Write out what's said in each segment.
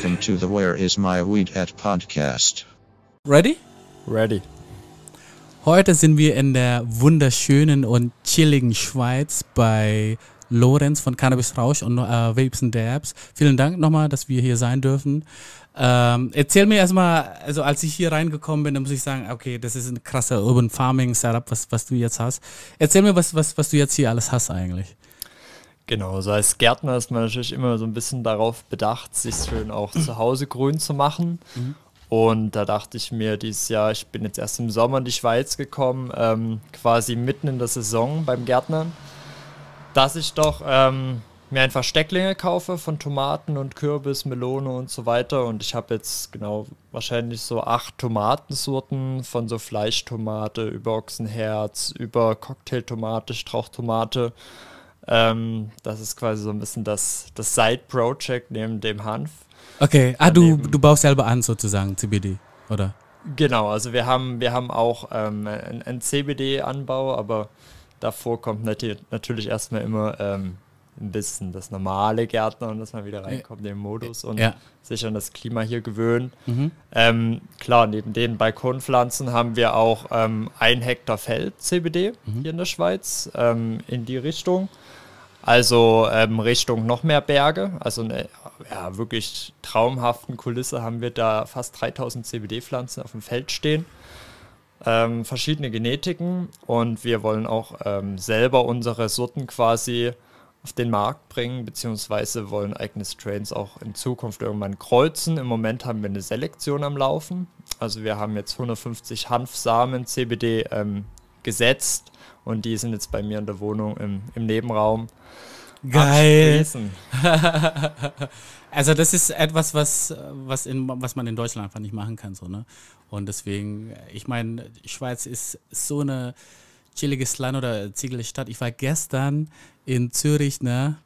Welcome to the Where Is My Weed At podcast. Ready? Ready. Heute sind wir in der wunderschönen und chilligen Schweiz bei Lorenz von Cannabis Rausch und äh, Vapes and Dabs. Vielen Dank nochmal, dass wir hier sein dürfen. Ähm, erzähl mir erstmal, also als ich hier reingekommen bin, dann muss ich sagen, okay, das ist ein krasser Urban Farming Setup, was, was du jetzt hast. Erzähl mir, was, was, was du jetzt hier alles hast eigentlich. Genau, so als Gärtner ist man natürlich immer so ein bisschen darauf bedacht, sich schön auch zu Hause grün zu machen. Mhm. Und da dachte ich mir dieses Jahr, ich bin jetzt erst im Sommer in die Schweiz gekommen, ähm, quasi mitten in der Saison beim Gärtnern, dass ich doch ähm, mir einfach Stecklinge kaufe von Tomaten und Kürbis, Melone und so weiter. Und ich habe jetzt genau wahrscheinlich so acht Tomatensorten von so Fleischtomate über Ochsenherz, über Cocktailtomate, Strauchtomate. Ähm, das ist quasi so ein bisschen das, das Side-Project neben dem Hanf. Okay, ah, du, du baust selber an sozusagen CBD, oder? Genau, also wir haben, wir haben auch ähm, einen, CBD-Anbau, aber davor kommt natürlich erstmal immer ähm, ein bisschen das normale Gärtner und dass man wieder reinkommt in den Modus und ja. sich an das Klima hier gewöhnen. Mhm. Ähm, klar, neben den Balkonpflanzen haben wir auch ähm, ein Hektar Feld CBD mhm. hier in der Schweiz ähm, in die Richtung. Also ähm, Richtung noch mehr Berge, also eine ja, wirklich traumhaften Kulisse haben wir da fast 3000 CBD-Pflanzen auf dem Feld stehen. Ähm, verschiedene Genetiken und wir wollen auch ähm, selber unsere Sorten quasi auf den Markt bringen, beziehungsweise wollen eigene Strains auch in Zukunft irgendwann kreuzen. Im Moment haben wir eine Selektion am Laufen. Also wir haben jetzt 150 Hanfsamen CBD ähm, gesetzt und die sind jetzt bei mir in der Wohnung im, im Nebenraum. Geil. also das ist etwas, was, was, in, was man in Deutschland einfach nicht machen kann. So, ne? Und deswegen, ich meine, Schweiz ist so eine chilliges Land oder chillige Stadt. Ich war gestern in Zürich, ne?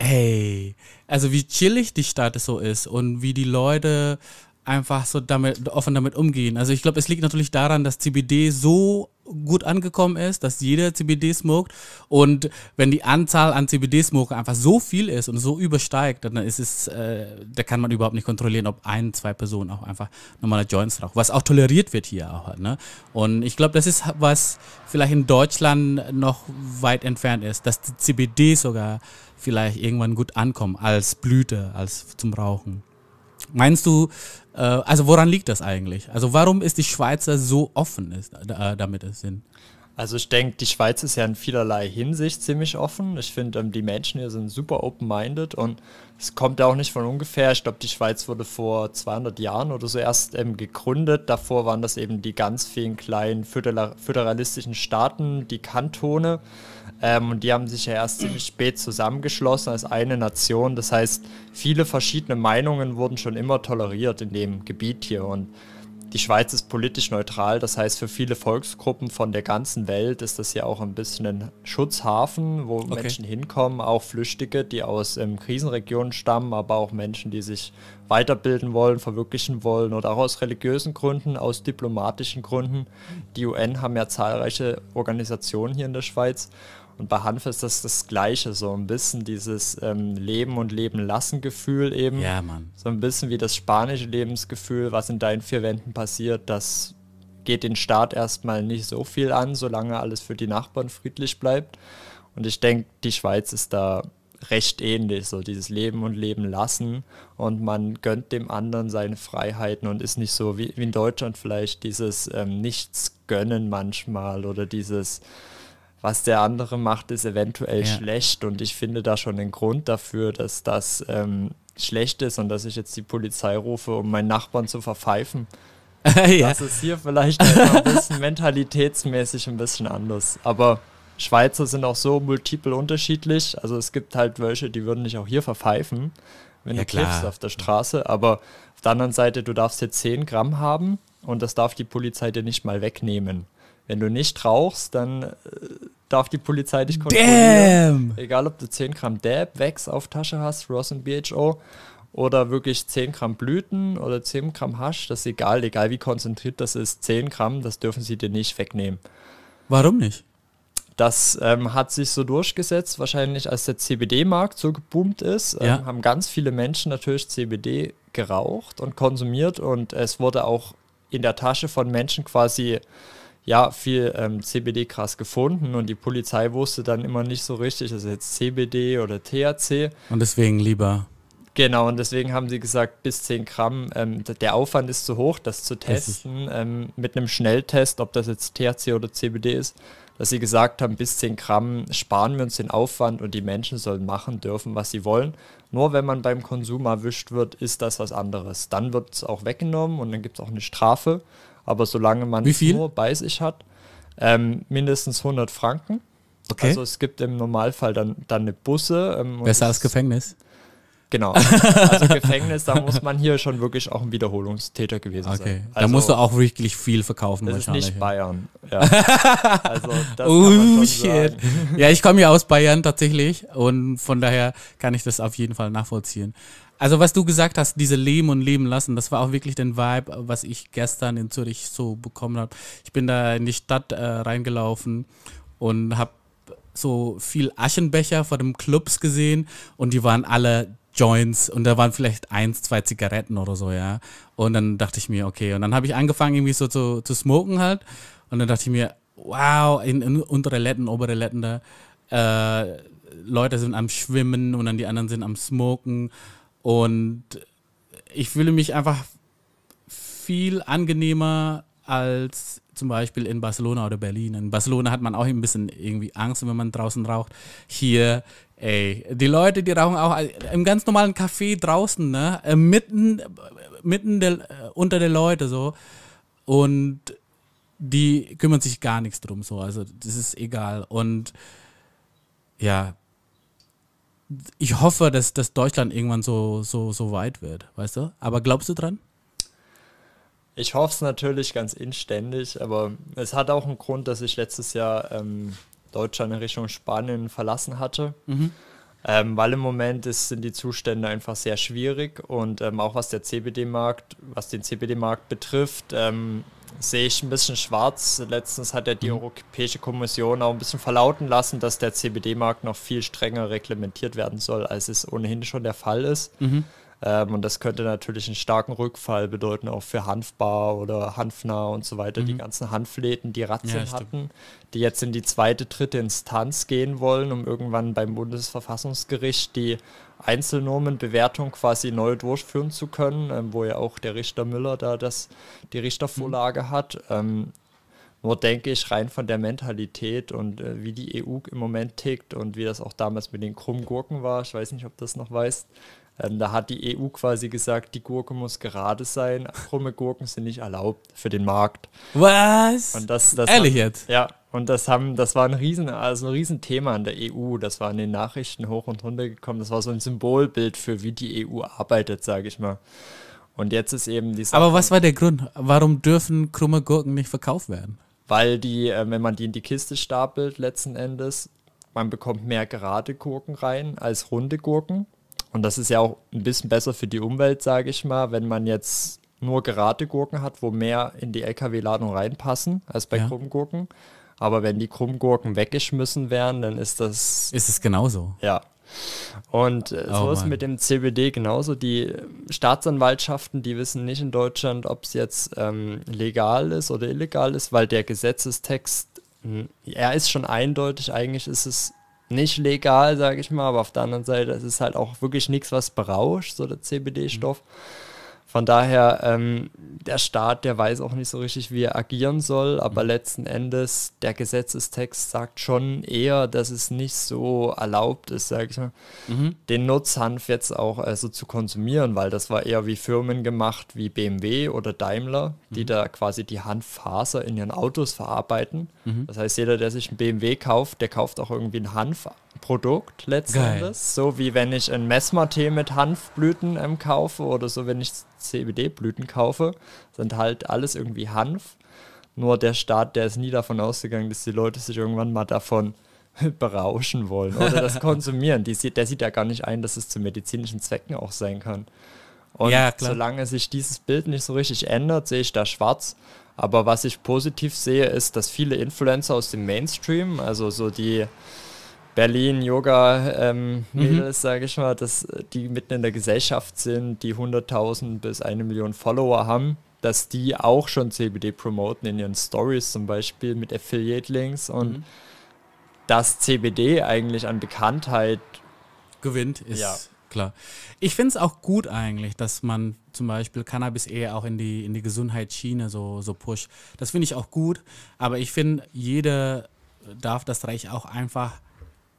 Ey, also wie chillig die Stadt so ist und wie die Leute einfach so damit offen damit umgehen. Also ich glaube, es liegt natürlich daran, dass CBD so gut angekommen ist, dass jeder CBD smoked und wenn die Anzahl an CBD-Smoker einfach so viel ist und so übersteigt, dann ist es, äh, da kann man überhaupt nicht kontrollieren, ob ein, zwei Personen auch einfach normale Joints rauchen, was auch toleriert wird hier auch. Ne? Und ich glaube, das ist was vielleicht in Deutschland noch weit entfernt ist, dass die CBD sogar vielleicht irgendwann gut ankommen als Blüte, als zum Rauchen. Meinst du, äh, also woran liegt das eigentlich? Also warum ist die Schweizer so offen ist, äh, damit es sind? Also ich denke, die Schweiz ist ja in vielerlei Hinsicht ziemlich offen. Ich finde, ähm, die Menschen hier sind super open-minded und es kommt ja auch nicht von ungefähr. Ich glaube, die Schweiz wurde vor 200 Jahren oder so erst ähm, gegründet. Davor waren das eben die ganz vielen kleinen föderalistischen Staaten, die Kantone. Ähm, und die haben sich ja erst ziemlich spät zusammengeschlossen als eine Nation. Das heißt, viele verschiedene Meinungen wurden schon immer toleriert in dem Gebiet hier. Und die Schweiz ist politisch neutral, das heißt für viele Volksgruppen von der ganzen Welt ist das ja auch ein bisschen ein Schutzhafen, wo okay. Menschen hinkommen, auch Flüchtige, die aus ähm, Krisenregionen stammen, aber auch Menschen, die sich weiterbilden wollen, verwirklichen wollen oder auch aus religiösen Gründen, aus diplomatischen Gründen. Die UN haben ja zahlreiche Organisationen hier in der Schweiz und bei Hanf ist das das Gleiche, so ein bisschen dieses ähm, Leben und Leben lassen Gefühl eben. Ja, Mann. So ein bisschen wie das spanische Lebensgefühl, was in deinen vier Wänden passiert, das geht den Staat erstmal nicht so viel an, solange alles für die Nachbarn friedlich bleibt. Und ich denke, die Schweiz ist da recht ähnlich, so dieses Leben und Leben lassen und man gönnt dem anderen seine Freiheiten und ist nicht so wie, wie in Deutschland vielleicht dieses ähm, Nichts gönnen manchmal oder dieses was der andere macht, ist eventuell ja. schlecht und ich finde da schon einen Grund dafür, dass das ähm, schlecht ist und dass ich jetzt die Polizei rufe, um meinen Nachbarn zu verpfeifen. ja. Das ist hier vielleicht ein bisschen mentalitätsmäßig ein bisschen anders. Aber Schweizer sind auch so multiple unterschiedlich. Also es gibt halt welche, die würden dich auch hier verpfeifen, wenn ja, du kiffst auf der Straße. Aber auf der anderen Seite, du darfst hier 10 Gramm haben und das darf die Polizei dir nicht mal wegnehmen. Wenn du nicht rauchst, dann äh, darf die Polizei dich kontrollieren. Damn. Egal, ob du 10 Gramm Dab, Wax auf Tasche hast, Ross und BHO oder wirklich 10 Gramm Blüten oder 10 Gramm Hasch, das ist egal, egal wie konzentriert das ist, 10 Gramm, das dürfen sie dir nicht wegnehmen. Warum nicht? das ähm, hat sich so durchgesetzt, wahrscheinlich als der CBD-Markt so geboomt ist, ähm, Ja. haben ganz viele Menschen natürlich CBD geraucht und konsumiert und es wurde auch in der Tasche von Menschen quasi ja viel ähm, CBD krass gefunden und die Polizei wusste dann immer nicht so richtig, ist es jetzt CBD oder THC. Und deswegen lieber. Genau, und deswegen haben sie gesagt, bis 10 Gramm, ähm, der Aufwand ist zu hoch, das zu testen, ähm, mit einem Schnelltest, ob das jetzt THC oder CBD ist, dass sie gesagt haben, bis 10 Gramm sparen wir uns den Aufwand und die Menschen sollen machen dürfen, was sie wollen. Nur wenn man beim Konsum erwischt wird, ist das was anderes. Dann wird es auch weggenommen und dann gibt es auch eine Strafe. Aber solange man es nur bei sich hat, ähm, mindestens 100 Franken. Okay. Also es gibt im Normalfall dann, dann eine Busse. Ähm, Besser als Gefängnis. Genau. Also Gefängnis, da muss man hier schon wirklich auch ein Wiederholungstäter gewesen Okay. sein. da Also, musst du auch wirklich viel verkaufen Das ist nicht. Bayern. Ja. Also das Oh, shit. Ja, ich komme ja aus Bayern tatsächlich und von daher kann ich das auf jeden Fall nachvollziehen. Also was du gesagt hast, diese Leben und Leben lassen, das war auch wirklich den Vibe, was ich gestern in Zürich so bekommen habe. Ich bin da in die Stadt äh, reingelaufen und habe so viel Aschenbecher vor dem Clubs gesehen und die waren alle Joints und da waren vielleicht eins, zwei Zigaretten oder so, ja. Und dann dachte ich mir, okay, und dann habe ich angefangen irgendwie so zu, zu smoken halt. Und dann dachte ich mir, wow, in, in untere Letten, obere Letten da, äh, Leute sind am Schwimmen und dann die anderen sind am Smoken. Und ich fühle mich einfach viel angenehmer als zum Beispiel in Barcelona oder Berlin. In Barcelona hat man auch ein bisschen irgendwie Angst, wenn man draußen raucht. Hier, ey, die Leute, die rauchen auch im ganz normalen Café draußen, ne? Äh, mitten, mitten der, äh, unter der Leute so. Und die kümmern sich gar nichts drum, so. Also, das ist egal. Und ja, ich hoffe, dass, dass Deutschland irgendwann so, so, so weit wird, weißt du? Aber glaubst du dran? Ich hoffe es natürlich ganz inständig, aber es hat auch einen Grund, dass ich letztes Jahr ähm, Deutschland in Richtung Spanien verlassen hatte. Ähm, weil im Moment ist, sind die Zustände einfach sehr schwierig und ähm, auch was der CBD-Markt, was den CBD-Markt betrifft, ähm, sehe ich ein bisschen schwarz. Letztens hat ja die Europäische Kommission auch ein bisschen verlauten lassen, dass der CBD-Markt noch viel strenger reglementiert werden soll, als es ohnehin schon der Fall ist. Ähm, und das könnte natürlich einen starken Rückfall bedeuten, auch für Hanfbar oder Hanfnah und so weiter. Die ganzen Hanfläden, die Razzien Ja, hatten, die jetzt in die zweite, dritte Instanz gehen wollen, um irgendwann beim Bundesverfassungsgericht die Einzelnormenbewertung quasi neu durchführen zu können, ähm, wo ja auch der Richter Müller da das, die Richtervorlage hat. Ähm, nur denke ich rein von der Mentalität und äh, wie die EU im Moment tickt und wie das auch damals mit den krummen Gurken war, ich weiß nicht, ob du das noch weißt, ähm, da hat die EU quasi gesagt, die Gurke muss gerade sein, krumme Gurken sind nicht erlaubt für den Markt. Was? Und das, das Ehrlich haben, jetzt? Ja, und das haben, das war ein riesen, also ein Riesenthema in der EU. Das war in den Nachrichten hoch und runter gekommen. Das war so ein Symbolbild für wie die EU arbeitet, sage ich mal. Und jetzt ist eben die Sache, Aber was war der Grund? Warum dürfen krumme Gurken nicht verkauft werden? weil die, äh, wenn man die in die Kiste stapelt, letzten Endes, man bekommt mehr gerade Gurken rein als runde Gurken. Und das ist ja auch ein bisschen besser für die Umwelt, sage ich mal, wenn man jetzt nur gerade Gurken hat, wo mehr in die LKW-Ladung reinpassen als bei Ja. Krummgurken. Aber wenn die Krummgurken weggeschmissen werden, dann ist das Ist es genauso? ja. Und äh, so Oh ist Mann. mit dem CBD genauso. Die Staatsanwaltschaften, die wissen nicht in Deutschland, ob es jetzt ähm, legal ist oder illegal ist, weil der Gesetzestext, mh, er ist schon eindeutig, eigentlich ist es nicht legal, sage ich mal, aber auf der anderen Seite ist es halt auch wirklich nichts, was berauscht, so der CBD-Stoff. Von daher, ähm, der Staat, der weiß auch nicht so richtig, wie er agieren soll, aber letzten Endes, der Gesetzestext sagt schon eher, dass es nicht so erlaubt ist, sag ich mal, den Nutzhanf jetzt auch also zu konsumieren, weil das war eher wie Firmen gemacht wie BMW oder Daimler, die da quasi die Hanffaser in ihren Autos verarbeiten. Das heißt, jeder, der sich einen BMW kauft, der kauft auch irgendwie ein Hanfprodukt letzten Geil. Endes. So wie wenn ich einen Messmer-Tee mit Hanfblüten ähm, kaufe oder so, wenn ich CBD-Blüten kaufe, sind halt alles irgendwie Hanf. Nur der Staat, der ist nie davon ausgegangen, dass die Leute sich irgendwann mal davon berauschen wollen oder das konsumieren. Die sieht, der sieht ja gar nicht ein, dass es zu medizinischen Zwecken auch sein kann. Und Ja, solange sich dieses Bild nicht so richtig ändert, sehe ich da schwarz. Aber was ich positiv sehe, ist, dass viele Influencer aus dem Mainstream, also so die Berlin Yoga ähm, mhm. sage ich mal, dass die mitten in der Gesellschaft sind, die 100.000 bis eine Million Follower haben, dass die auch schon CBD promoten in ihren Stories zum Beispiel mit Affiliate Links und mhm. dass CBD eigentlich an Bekanntheit gewinnt, ist ja. klar. Ich finde es auch gut eigentlich, dass man zum Beispiel Cannabis eher auch in die, in die Gesundheitsschiene so, so pusht. Das finde ich auch gut, aber ich finde, jeder darf das Recht auch einfach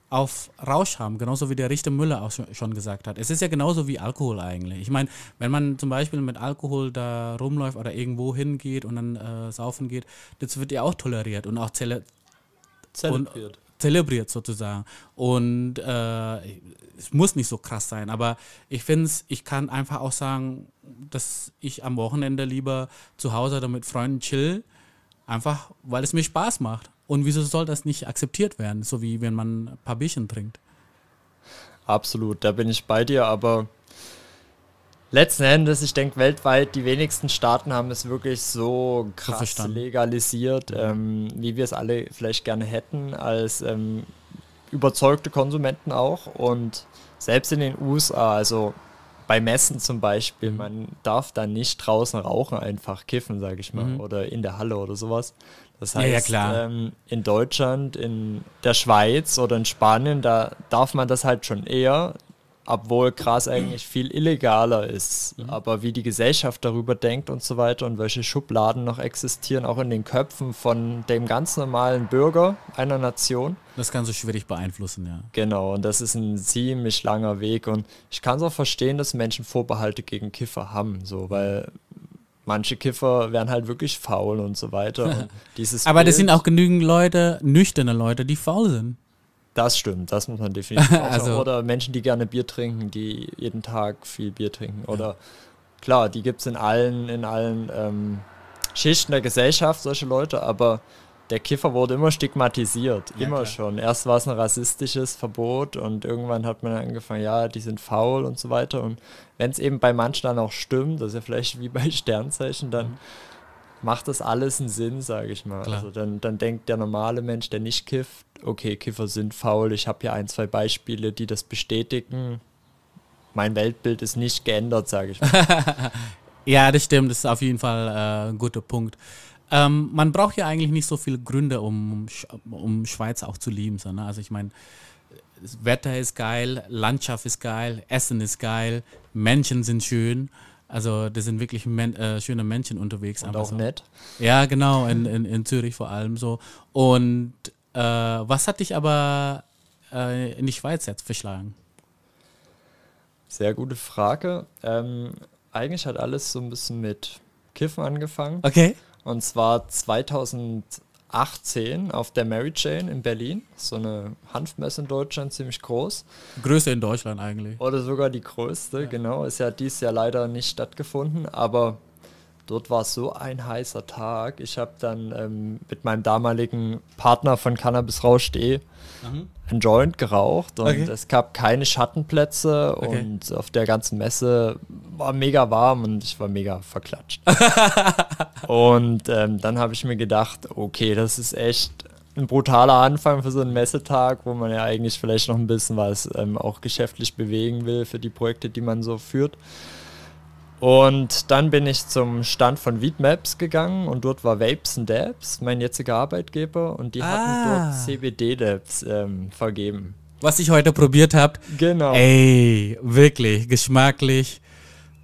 auf Rausch haben, genauso wie der Richter Müller auch schon gesagt hat. Es ist ja genauso wie Alkohol eigentlich. Ich meine, wenn man zum Beispiel mit Alkohol da rumläuft oder irgendwo hingeht und dann äh, saufen geht, das wird ja auch toleriert und auch zele zelebriert. Und, zelebriert sozusagen. Und äh, es muss nicht so krass sein, aber ich finde es, ich kann einfach auch sagen, dass ich am Wochenende lieber zu Hause oder mit Freunden chill, einfach weil es mir Spaß macht. Und wieso soll das nicht akzeptiert werden, so wie wenn man ein paar Bierchen trinkt? Absolut, da bin ich bei dir, aber letzten Endes, ich denke, weltweit die wenigsten Staaten haben es wirklich so krass so legalisiert, ähm, wie wir es alle vielleicht gerne hätten, als ähm, überzeugte Konsumenten auch. Und selbst in den USA, also bei Messen zum Beispiel, mhm. man darf da nicht draußen rauchen, einfach kiffen, sage ich mal, mhm. oder in der Halle oder sowas. Das heißt, ja, ja, ähm, in Deutschland, in der Schweiz oder in Spanien, da darf man das halt schon eher, obwohl Gras eigentlich viel illegaler ist. Mhm. Aber wie die Gesellschaft darüber denkt und so weiter und welche Schubladen noch existieren, auch in den Köpfen von dem ganz normalen Bürger einer Nation. Das kann so schwierig beeinflussen, ja. Genau, und das ist ein ziemlich langer Weg. Und ich kann es auch verstehen, dass Menschen Vorbehalte gegen Kiffer haben, so, weil manche Kiffer werden halt wirklich faul und so weiter. Und Aber das sind auch genügend Leute, nüchterne Leute, die faul sind. Das stimmt, das muss man definitiv also, Oder Menschen, die gerne Bier trinken, die jeden Tag viel Bier trinken. Oder ja. klar, die gibt es in allen, in allen ähm, Schichten der Gesellschaft, solche Leute, aber der Kiffer wurde immer stigmatisiert, ja, immer klar. schon. Erst war es ein rassistisches Verbot und irgendwann hat man angefangen, ja, die sind faul und so weiter. Und wenn es eben bei manchen dann auch stimmt, das ist ja vielleicht wie bei Sternzeichen, dann mhm. macht das alles einen Sinn, sage ich mal. Klar. Also dann, dann denkt der normale Mensch, der nicht kifft, okay, Kiffer sind faul, ich habe hier ein, zwei Beispiele, die das bestätigen. Mein Weltbild ist nicht geändert, sage ich mal. ja, das stimmt, das ist auf jeden Fall äh, ein guter Punkt. Ähm, man braucht ja eigentlich nicht so viele Gründe, um, um Schweiz auch zu lieben. So, ne? Also ich meine, das Wetter ist geil, Landschaft ist geil, Essen ist geil, Menschen sind schön. Also da sind wirklich men äh, schöne Menschen unterwegs. Und auch so. nett. Ja, genau, in, in, in Zürich vor allem so. Und äh, was hat dich aber äh, in die Schweiz jetzt verschlagen? Sehr gute Frage. Ähm, eigentlich hat alles so ein bisschen mit Kiffen angefangen. Okay. Und zwar 2018 auf der Mary Jane in Berlin. So eine Hanfmesse in Deutschland, ziemlich groß. Größte in Deutschland eigentlich. Oder sogar die größte, ja. genau. Ist ja dieses Jahr leider nicht stattgefunden, aber dort war so ein heißer Tag. Ich habe dann ähm, mit meinem damaligen Partner von cannabisrausch.de mhm. ein Joint geraucht und okay. es gab keine Schattenplätze okay. und auf der ganzen Messe war mega warm und ich war mega verklatscht. und ähm, dann habe ich mir gedacht, okay, das ist echt ein brutaler Anfang für so einen Messetag, wo man ja eigentlich vielleicht noch ein bisschen was ähm, auch geschäftlich bewegen will für die Projekte, die man so führt. Und dann bin ich zum Stand von Weedmaps gegangen und dort war Vapes and Dabs, mein jetziger Arbeitgeber, und die ah. hatten dort CBD-Dabs ähm, vergeben. Was ich heute probiert habe. Genau. Ey, wirklich, geschmacklich.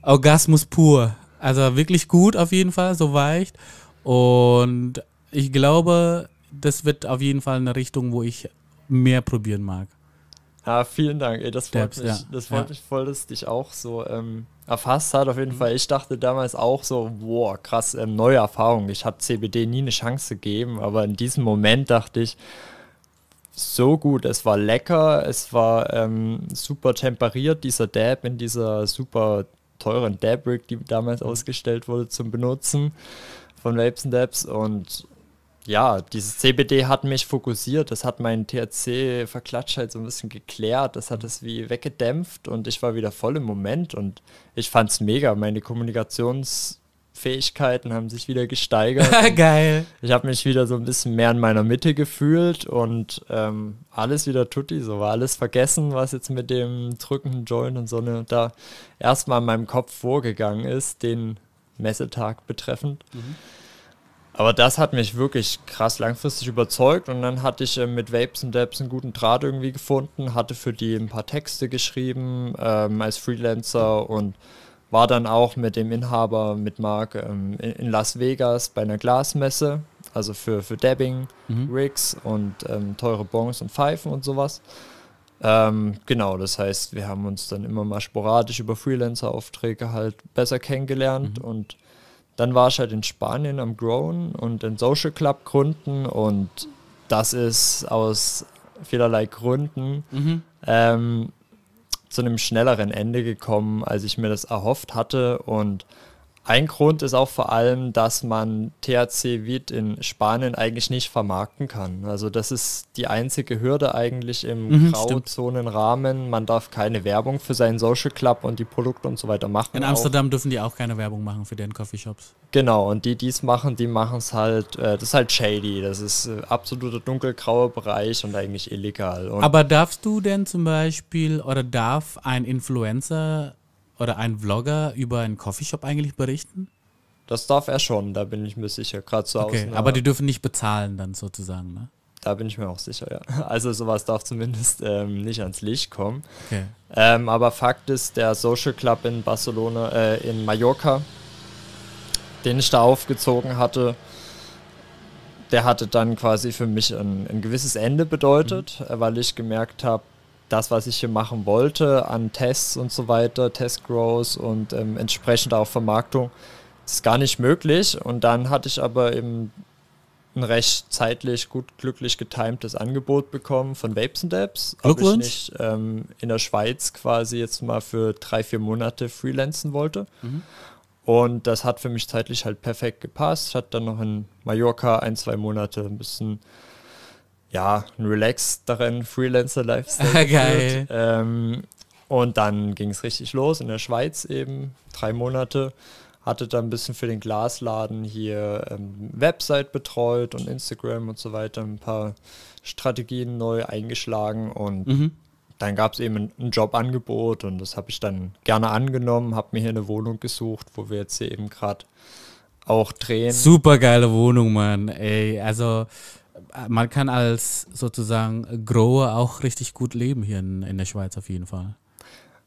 Orgasmus pur. Also wirklich gut auf jeden Fall, so weicht. Und ich glaube, das wird auf jeden Fall eine Richtung, wo ich mehr probieren mag. Ja, vielen Dank. Ey, das freut, Dabs, mich, ja. das freut ja. mich voll, dass dich auch so ähm, erfasst hat. Auf jeden mhm. Fall. Ich dachte damals auch so, boah, krass, ähm, neue Erfahrung. Ich habe CBD nie eine Chance gegeben, aber in diesem Moment dachte ich, so gut. Es war lecker, es war ähm, super temperiert, dieser Dab in dieser super teuren Dab-Rig, die damals mhm. ausgestellt wurde zum Benutzen von Vapes Dabs und ja, dieses CBD hat mich fokussiert, das hat meinen THC-Verklatsch halt so ein bisschen geklärt, das hat es wie weggedämpft und ich war wieder voll im Moment und ich fand es mega. Meine Kommunikationsfähigkeit Fähigkeiten haben sich wieder gesteigert. Geil. Ich habe mich wieder so ein bisschen mehr in meiner Mitte gefühlt und ähm, alles wieder tutti, so war alles vergessen, was jetzt mit dem drückenden Joint und so ne, da erstmal in meinem Kopf vorgegangen ist, den Messetag betreffend. Mhm. Aber das hat mich wirklich krass langfristig überzeugt und dann hatte ich äh, mit Vapes und Dabs einen guten Draht irgendwie gefunden, hatte für die ein paar Texte geschrieben ähm, als Freelancer und war dann auch mit dem Inhaber, mit Marc, ähm, in, Las Vegas bei einer Glasmesse, also für, für Dabbing, mhm. Rigs und ähm, teure Bongs und Pfeifen und sowas. Ähm, genau, das heißt, wir haben uns dann immer mal sporadisch über Freelancer-Aufträge halt besser kennengelernt mhm. und dann war ich halt in Spanien am Grown und den Social Club gründen und das ist aus vielerlei Gründen mhm. ähm, zu einem schnelleren Ende gekommen, als ich mir das erhofft hatte und ein Grund ist auch vor allem, dass man THC Weed in Spanien eigentlich nicht vermarkten kann. Also das ist die einzige Hürde eigentlich im mhm, Grauzonenrahmen. Man darf keine Werbung für seinen Social Club und die Produkte und so weiter machen. In Amsterdam auch. dürfen die auch keine Werbung machen für den Coffeeshops. Genau, und die, die es machen, die machen es halt, äh, das ist halt shady. Das ist äh, absoluter dunkelgrauer Bereich und eigentlich illegal. Und Aber darfst du denn zum Beispiel oder darf ein Influencer oder ein Vlogger über einen Coffeeshop eigentlich berichten? Das darf er schon, da bin ich mir sicher. Gerade so okay, aber die dürfen nicht bezahlen dann sozusagen, ne? Da bin ich mir auch sicher, ja. Also sowas darf zumindest ähm, nicht ans Licht kommen. Okay. Ähm, aber Fakt ist, der Social Club in Barcelona, äh, in Mallorca, den ich da aufgezogen hatte, der hatte dann quasi für mich ein, ein gewisses Ende bedeutet, mhm. weil ich gemerkt habe, das, was ich hier machen wollte, an Tests und so weiter, Test Growth und ähm, entsprechend auch Vermarktung, ist gar nicht möglich. Und dann hatte ich aber eben ein recht zeitlich gut glücklich getimtes Angebot bekommen von Vapes and Dabs. Ob ich nicht ähm, in der Schweiz quasi jetzt mal für drei, vier Monate freelancen wollte. Mhm. Und das hat für mich zeitlich halt perfekt gepasst. Ich hatte dann noch in Mallorca ein, zwei Monate ein bisschen ja, ein relaxederen Freelancer-Lifestyle. Geil. Ähm, und dann ging es richtig los in der Schweiz eben, drei Monate. Hatte dann ein bisschen für den Glasladen hier ähm, Website betreut und Instagram und so weiter, ein paar Strategien neu eingeschlagen und mhm. dann gab es eben ein, ein, Jobangebot und das habe ich dann gerne angenommen, habe mir hier eine Wohnung gesucht, wo wir jetzt hier eben gerade auch drehen. Super geile Wohnung, Mann. Ey, also man kann als sozusagen Grower auch richtig gut leben hier in, in der Schweiz auf jeden Fall.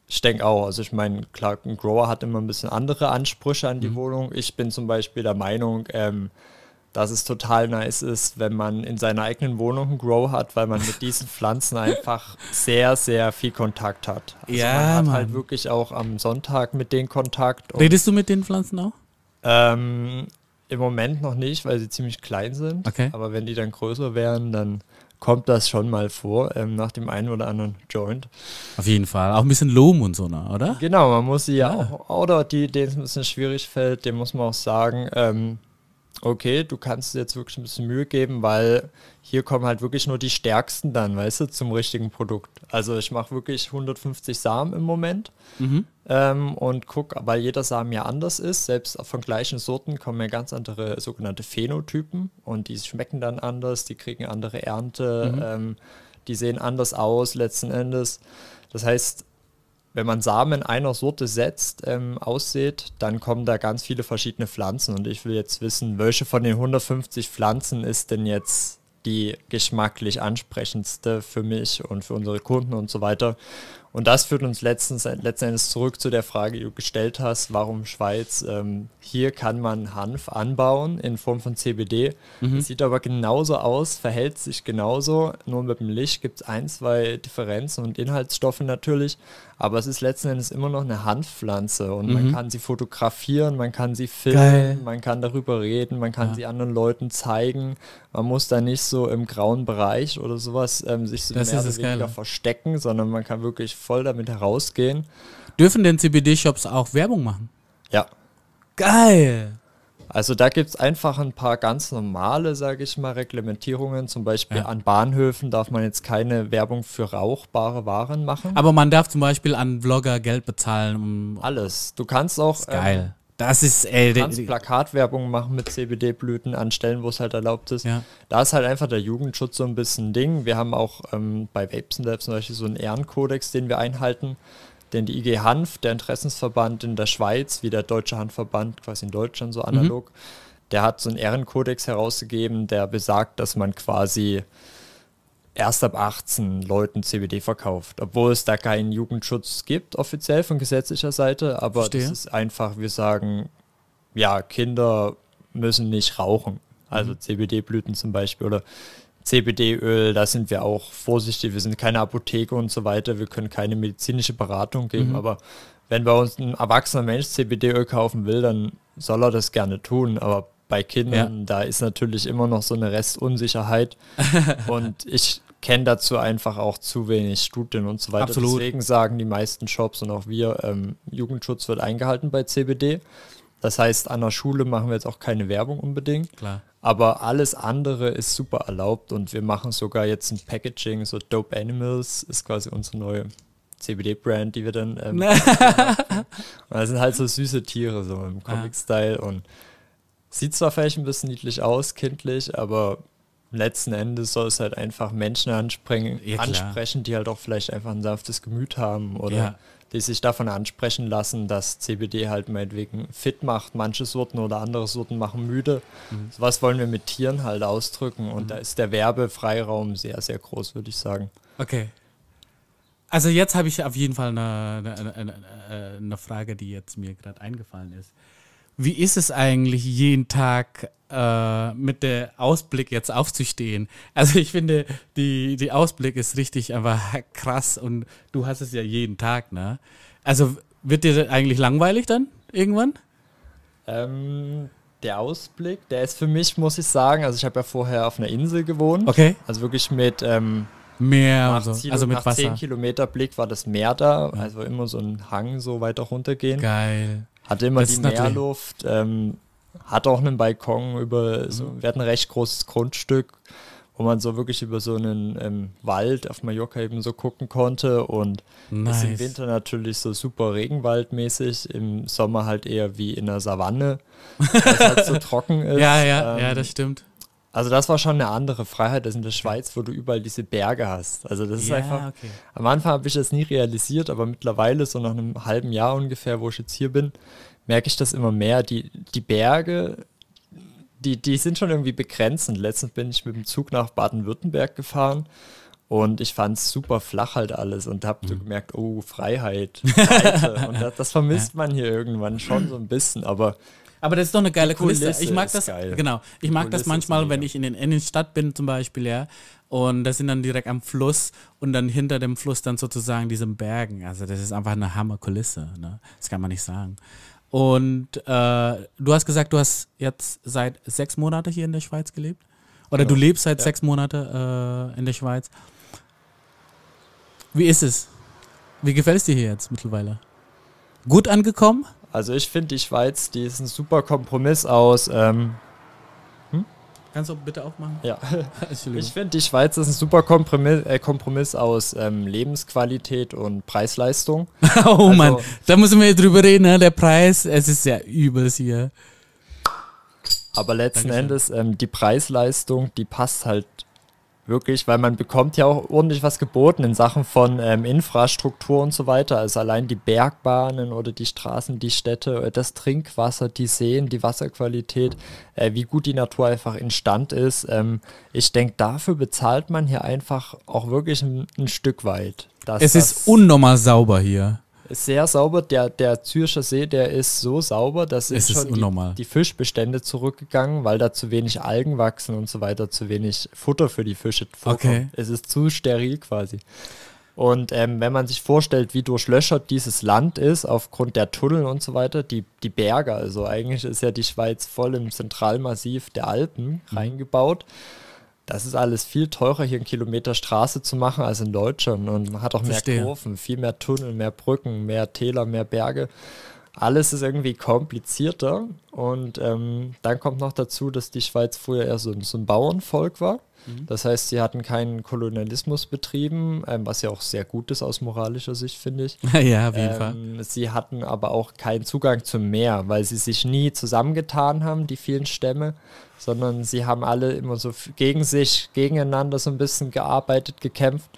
Ich denke auch. Also ich meine, klar, ein Grower hat immer ein bisschen andere Ansprüche an die mhm. Wohnung. Ich bin zum Beispiel der Meinung, ähm, dass es total nice ist, wenn man in seiner eigenen Wohnung einen Grow hat, weil man mit diesen Pflanzen einfach sehr, sehr viel Kontakt hat. Also ja, man hat Mann. halt wirklich auch am Sonntag mit denen Kontakt. Redest du mit den Pflanzen auch? Ähm, im Moment noch nicht, weil sie ziemlich klein sind. Okay. Aber wenn die dann größer wären, dann kommt das schon mal vor, ähm, nach dem einen oder anderen Joint. Auf jeden Fall. Auch ein bisschen Loom und so, ne, oder? Genau, man muss sie ja, ja auch, oder die, denen es ein bisschen schwierig fällt, dem muss man auch sagen, ähm, okay, du kannst dir jetzt wirklich ein bisschen Mühe geben, weil hier kommen halt wirklich nur die stärksten dann, weißt du, zum richtigen Produkt. Also ich mache wirklich 150 Samen im Moment mhm. ähm, und gucke, weil jeder Samen ja anders ist, selbst von gleichen Sorten kommen ja ganz andere sogenannte Phänotypen und die schmecken dann anders, die kriegen andere Ernte, mhm. ähm, die sehen anders aus letzten Endes. Das heißt, wenn man Samen einer Sorte setzt, ähm, aussät, dann kommen da ganz viele verschiedene Pflanzen. Und ich will jetzt wissen, welche von den 150 Pflanzen ist denn jetzt die geschmacklich ansprechendste für mich und für unsere Kunden und so weiter. Und das führt uns letztens, letzten Endes zurück zu der Frage, die du gestellt hast, warum Schweiz? Ähm, hier kann man Hanf anbauen in Form von CBD. Mhm. Sieht aber genauso aus, verhält sich genauso. Nur mit dem Licht gibt es ein, zwei Differenzen und Inhaltsstoffe natürlich. Aber es ist letzten Endes immer noch eine Hanfpflanze und mhm. man kann sie fotografieren, man kann sie filmen, Geil. man kann darüber reden, man kann ja. sie anderen Leuten zeigen. Man muss da nicht so im grauen Bereich oder sowas ähm, sich so das mehr oder weniger Geile. verstecken, sondern man kann wirklich voll damit herausgehen. Dürfen denn CBD-Shops auch Werbung machen? Ja. Geil! Also da gibt es einfach ein paar ganz normale, sage ich mal, Reglementierungen. Zum Beispiel ja. an Bahnhöfen darf man jetzt keine Werbung für rauchbare Waren machen. Aber man darf zum Beispiel an Vlogger Geld bezahlen. Um Alles. Du kannst auch ähm, Das ist, ey, Du kannst Plakatwerbung machen mit CBD-Blüten an Stellen, wo es halt erlaubt ist. Ja. Da ist halt einfach der Jugendschutz so ein bisschen ein Ding. Wir haben auch ähm, bei Vapes Labs zum Beispiel so einen Ehrenkodex, den wir einhalten, den die IG Hanf, der Interessensverband in der Schweiz, wie der Deutsche Hanfverband quasi in Deutschland so analog, der hat so einen Ehrenkodex herausgegeben, der besagt, dass man quasi erst ab 18 Leuten CBD verkauft, obwohl es da keinen Jugendschutz gibt, offiziell von gesetzlicher Seite, aber Verstehe. das ist einfach, wir sagen, ja, Kinder müssen nicht rauchen. Also CBD-Blüten zum Beispiel oder CBD-Öl, da sind wir auch vorsichtig, wir sind keine Apotheke und so weiter, wir können keine medizinische Beratung geben, aber wenn bei uns ein erwachsener Mensch CBD-Öl kaufen will, dann soll er das gerne tun, aber bei Kindern, da ist natürlich immer noch so eine Restunsicherheit und ich kenne dazu einfach auch zu wenig Studien und so weiter. Absolut. Deswegen sagen die meisten Shops und auch wir, ähm, Jugendschutz wird eingehalten bei CBD. Das heißt, an der Schule machen wir jetzt auch keine Werbung unbedingt. Klar. Aber alles andere ist super erlaubt und wir machen sogar jetzt ein Packaging, so Dope Animals ist quasi unsere neue CBD-Brand, die wir dann. Ähm, das sind halt so süße Tiere, so im Comic-Style und sieht zwar vielleicht ein bisschen niedlich aus, kindlich, aber letzten Endes soll es halt einfach Menschen ansprechen, Ja, ansprechen, die halt auch vielleicht einfach ein sanftes Gemüt haben oder Ja. Die sich davon ansprechen lassen, dass CBD halt meinetwegen fit macht. Manche Sorten oder andere Sorten machen müde. Mhm. Was wollen wir mit Tieren halt ausdrücken? Und da ist der Werbefreiraum sehr, sehr groß, würde ich sagen. Okay. Also jetzt habe ich auf jeden Fall eine, eine, eine, eine Frage, die jetzt mir gerade eingefallen ist. Wie ist es eigentlich, jeden Tag äh, mit der Ausblick jetzt aufzustehen? Also ich finde, die, die Ausblick ist richtig einfach krass und du hast es ja jeden Tag, ne? Also wird dir eigentlich langweilig dann irgendwann? Ähm, der Ausblick, der ist für mich, muss ich sagen, also ich habe ja vorher auf einer Insel gewohnt. Okay. Also wirklich mit ähm, Meer nach, und so. Ziel- Also mit nach Wasser. 10 Kilometer Blick war das Meer da, also immer so ein Hang so weiter runtergehen. Geil. Hatte immer Das die Meerluft, ähm, hat auch einen Balkon über, so, Mhm. wir hatten ein recht großes Grundstück, wo man so wirklich über so einen ähm, Wald auf Mallorca eben so gucken konnte und ist im Nice. Winter natürlich so super regenwaldmäßig, im Sommer halt eher wie in der Savanne, weil es halt so trocken ist. Ja, ja, Ähm, ja, das stimmt. Also das war schon eine andere Freiheit als in der Schweiz, wo du überall diese Berge hast. Also das ist ja, einfach, okay. am Anfang habe ich das nie realisiert, aber mittlerweile, so nach einem halben Jahr ungefähr, wo ich jetzt hier bin, merke ich das immer mehr. Die, die Berge, die, die sind schon irgendwie begrenzend. Letztens bin ich mit dem Zug nach Baden-Württemberg gefahren und ich fand es super flach halt alles und habe so gemerkt, oh, Freiheit, und das, das vermisst man hier irgendwann schon so ein bisschen, aber Aber das ist doch eine geile Kulisse Kulisse. Ich mag das, geil. genau. Ich mag das Kulisse manchmal, wenn ich in den Innenstadt bin zum Beispiel, ja. Und das sind dann direkt am Fluss und dann hinter dem Fluss dann sozusagen diese Bergen. Also das ist einfach eine Hammerkulisse. Ne? Das kann man nicht sagen. Und äh, du hast gesagt, du hast jetzt seit sechs Monaten hier in der Schweiz gelebt? Oder du Genau. lebst seit Ja. sechs Monaten äh, in der Schweiz. Wie ist es? Wie gefällt es dir hier jetzt mittlerweile? Gut angekommen? Also ich finde die Schweiz, die ist ein super Kompromiss aus, ähm, Kannst du bitte aufmachen? ja. Ich finde, die Schweiz ist ein super Kompromiss, äh, Kompromiss aus ähm, Lebensqualität und Preis-Leistung. Oh Also- Mann, da müssen wir drüber reden, ne? der Preis, es ist sehr übelst hier. Aber letzten Dankeschön. Endes, ähm, die Preis-Leistung, die passt halt wirklich, weil man bekommt ja auch ordentlich was geboten in Sachen von ähm, Infrastruktur und so weiter. Also allein die Bergbahnen oder die Straßen, die Städte, äh, das Trinkwasser, die Seen, die Wasserqualität, äh, wie gut die Natur einfach instand ist. Ähm, ich denke, dafür bezahlt man hier einfach auch wirklich ein, ein Stück weit. Es ist unnormal sauber hier. Sehr sauber. Der, der Zürcher See, der ist so sauber, dass Es sind ist schon die, die Fischbestände zurückgegangen, weil da zu wenig Algen wachsen und so weiter, zu wenig Futter für die Fische vorkommt. Okay. Es ist zu steril quasi. Und ähm, wenn man sich vorstellt, wie durchlöchert dieses Land ist, aufgrund der Tunnel und so weiter, die, die Berge, also eigentlich ist ja die Schweiz voll im Zentralmassiv der Alpen Mhm. reingebaut. Das ist alles viel teurer, hier einen Kilometer Straße zu machen als in Deutschland. Und man hat auch Verstehe. mehr Kurven, viel mehr Tunnel, mehr Brücken, mehr Täler, mehr Berge. Alles ist irgendwie komplizierter. Und ähm, dann kommt noch dazu, dass die Schweiz früher eher so, so ein Bauernvolk war. Mhm. Das heißt, sie hatten keinen Kolonialismus betrieben, ähm, was ja auch sehr gut ist aus moralischer Sicht, finde ich. ja, auf jeden ähm, Fall. Sie hatten aber auch keinen Zugang zum Meer, weil sie sich nie zusammengetan haben, die vielen Stämme, sondern sie haben alle immer so gegen sich, gegeneinander so ein bisschen gearbeitet, gekämpft.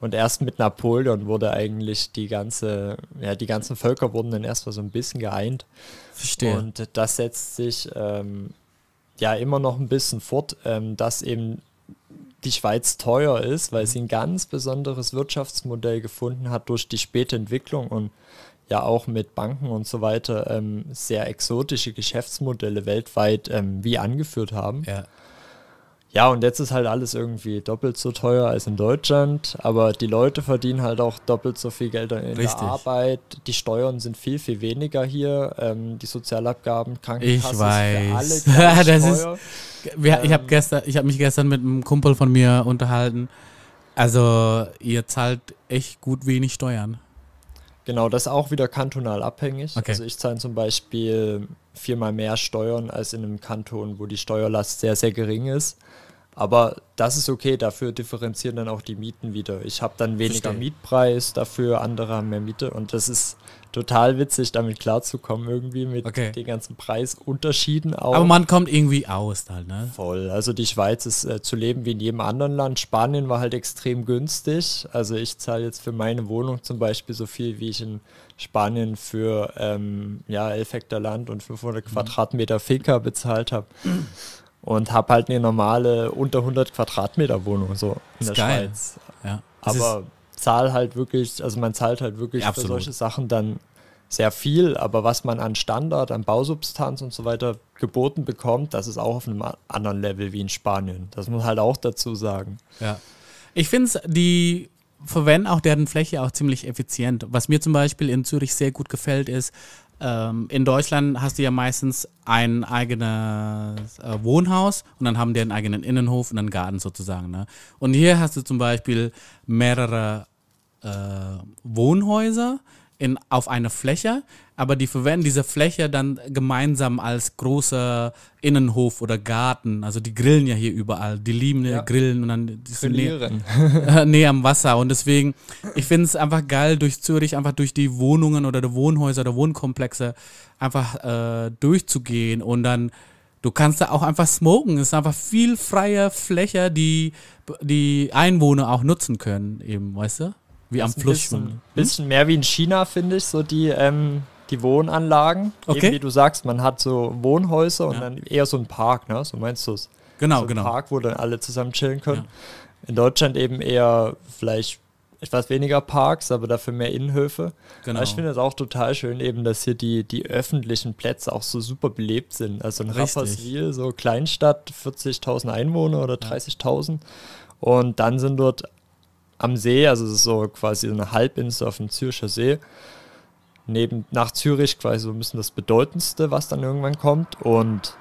Und erst mit Napoleon wurde eigentlich die ganze, ja, die ganzen Völker wurden dann erstmal so ein bisschen geeint. Verstehe. Und das setzt sich ähm, ja immer noch ein bisschen fort, ähm, dass eben die Schweiz teuer ist, weil sie ein ganz besonderes Wirtschaftsmodell gefunden hat durch die späte Entwicklung und ja auch mit Banken und so weiter ähm, sehr exotische Geschäftsmodelle weltweit ähm, wie angeführt haben. Ja. Ja, und jetzt ist halt alles irgendwie doppelt so teuer als in Deutschland, aber die Leute verdienen halt auch doppelt so viel Geld in Richtig. der Arbeit. Die Steuern sind viel, viel weniger hier. Ähm, die Sozialabgaben, Krankenkasse Ich weiß. für alle ist- ich habe Ähm. gestern, ich habe mich gestern mit einem Kumpel von mir unterhalten. Also ihr zahlt echt gut wenig Steuern. Genau, das ist auch wieder kantonal abhängig. Okay. Also ich zahle zum Beispiel viermal mehr Steuern als in einem Kanton, wo die Steuerlast sehr, sehr gering ist. Aber das ist okay, dafür differenzieren dann auch die Mieten wieder. Ich habe dann weniger Verstehe. Mietpreis, dafür andere haben mehr Miete und das ist total witzig, damit klarzukommen irgendwie mit Okay. den ganzen Preisunterschieden auch. Aber man kommt irgendwie aus halt, ne? Voll. Also die Schweiz ist äh, zu leben wie in jedem anderen Land. Spanien war halt extrem günstig. Also ich zahle jetzt für meine Wohnung zum Beispiel so viel, wie ich in Spanien für ähm, ja, 11 Hektar Land und 500 Quadratmeter Finca bezahlt habe. Und habe halt eine normale unter 100 Quadratmeter Wohnung so in Ist der geil. Schweiz. Ja. Aber zahl halt wirklich, also man zahlt halt wirklich Ja, für solche Sachen dann sehr viel, aber was man an Standard, an Bausubstanz und so weiter geboten bekommt, das ist auch auf einem anderen Level wie in Spanien. Das muss man halt auch dazu sagen. Ja. Ich finde es, die verwenden auch deren Fläche auch ziemlich effizient. Was mir zum Beispiel in Zürich sehr gut gefällt, ist, ähm, in Deutschland hast du ja meistens ein eigenes äh, Wohnhaus und dann haben die einen eigenen Innenhof und einen Garten sozusagen. Ne? Und hier hast du zum Beispiel mehrere äh, Wohnhäuser in, auf einer Fläche, aber die verwenden diese Fläche dann gemeinsam als großer Innenhof oder Garten. Also die grillen ja hier überall. Die lieben ja. Grillen und dann die sind näher, Verlieren. äh, näher am Wasser. Und deswegen, ich finde es einfach geil, durch Zürich einfach durch die Wohnungen oder die Wohnhäuser oder Wohnkomplexe einfach äh, durchzugehen und dann Du kannst da auch einfach smoken. Es ist einfach viel freie Fläche, die die Einwohner auch nutzen können, eben, weißt du? Wie am Fluss bisschen, schwimmen. bisschen mehr wie in China, finde ich, so die, ähm, die Wohnanlagen. Okay. Eben wie du sagst, man hat so Wohnhäuser und Ja. dann eher so ein Park, ne? So meinst du es? Genau, so genau. Park, wo dann alle zusammen chillen können. Ja. In Deutschland eben eher vielleicht etwas weniger Parks, aber dafür mehr Innenhöfe. genau. Aber ich finde es auch total schön, eben, dass hier die, die öffentlichen Plätze auch so super belebt sind. Also in. Rapperswil, so Kleinstadt, 40.000 Einwohner oder 30.000. Und dann sind dort am See, also es ist so quasi eine Halbinsel auf dem Zürcher See, neben nach Zürich quasi so ein bisschen das Bedeutendste, was dann irgendwann kommt. Und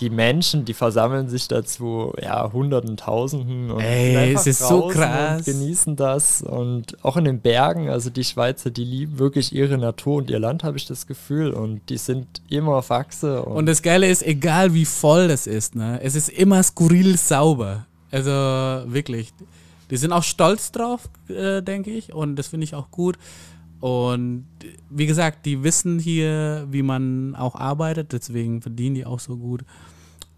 die Menschen, die versammeln sich dazu, ja, Hunderten, Tausenden und Ey, es ist so krass. Und genießen das und auch in den Bergen, also die Schweizer, die lieben wirklich ihre Natur und ihr Land, habe ich das Gefühl und die sind immer auf Achse und, Und das Geile ist, egal wie voll das ist, ne, es ist immer skurril sauber. Also wirklich. Die sind auch stolz drauf, äh, denke ich. Und das finde ich auch gut. Und wie gesagt, die wissen hier, wie man auch arbeitet, deswegen verdienen die auch so gut.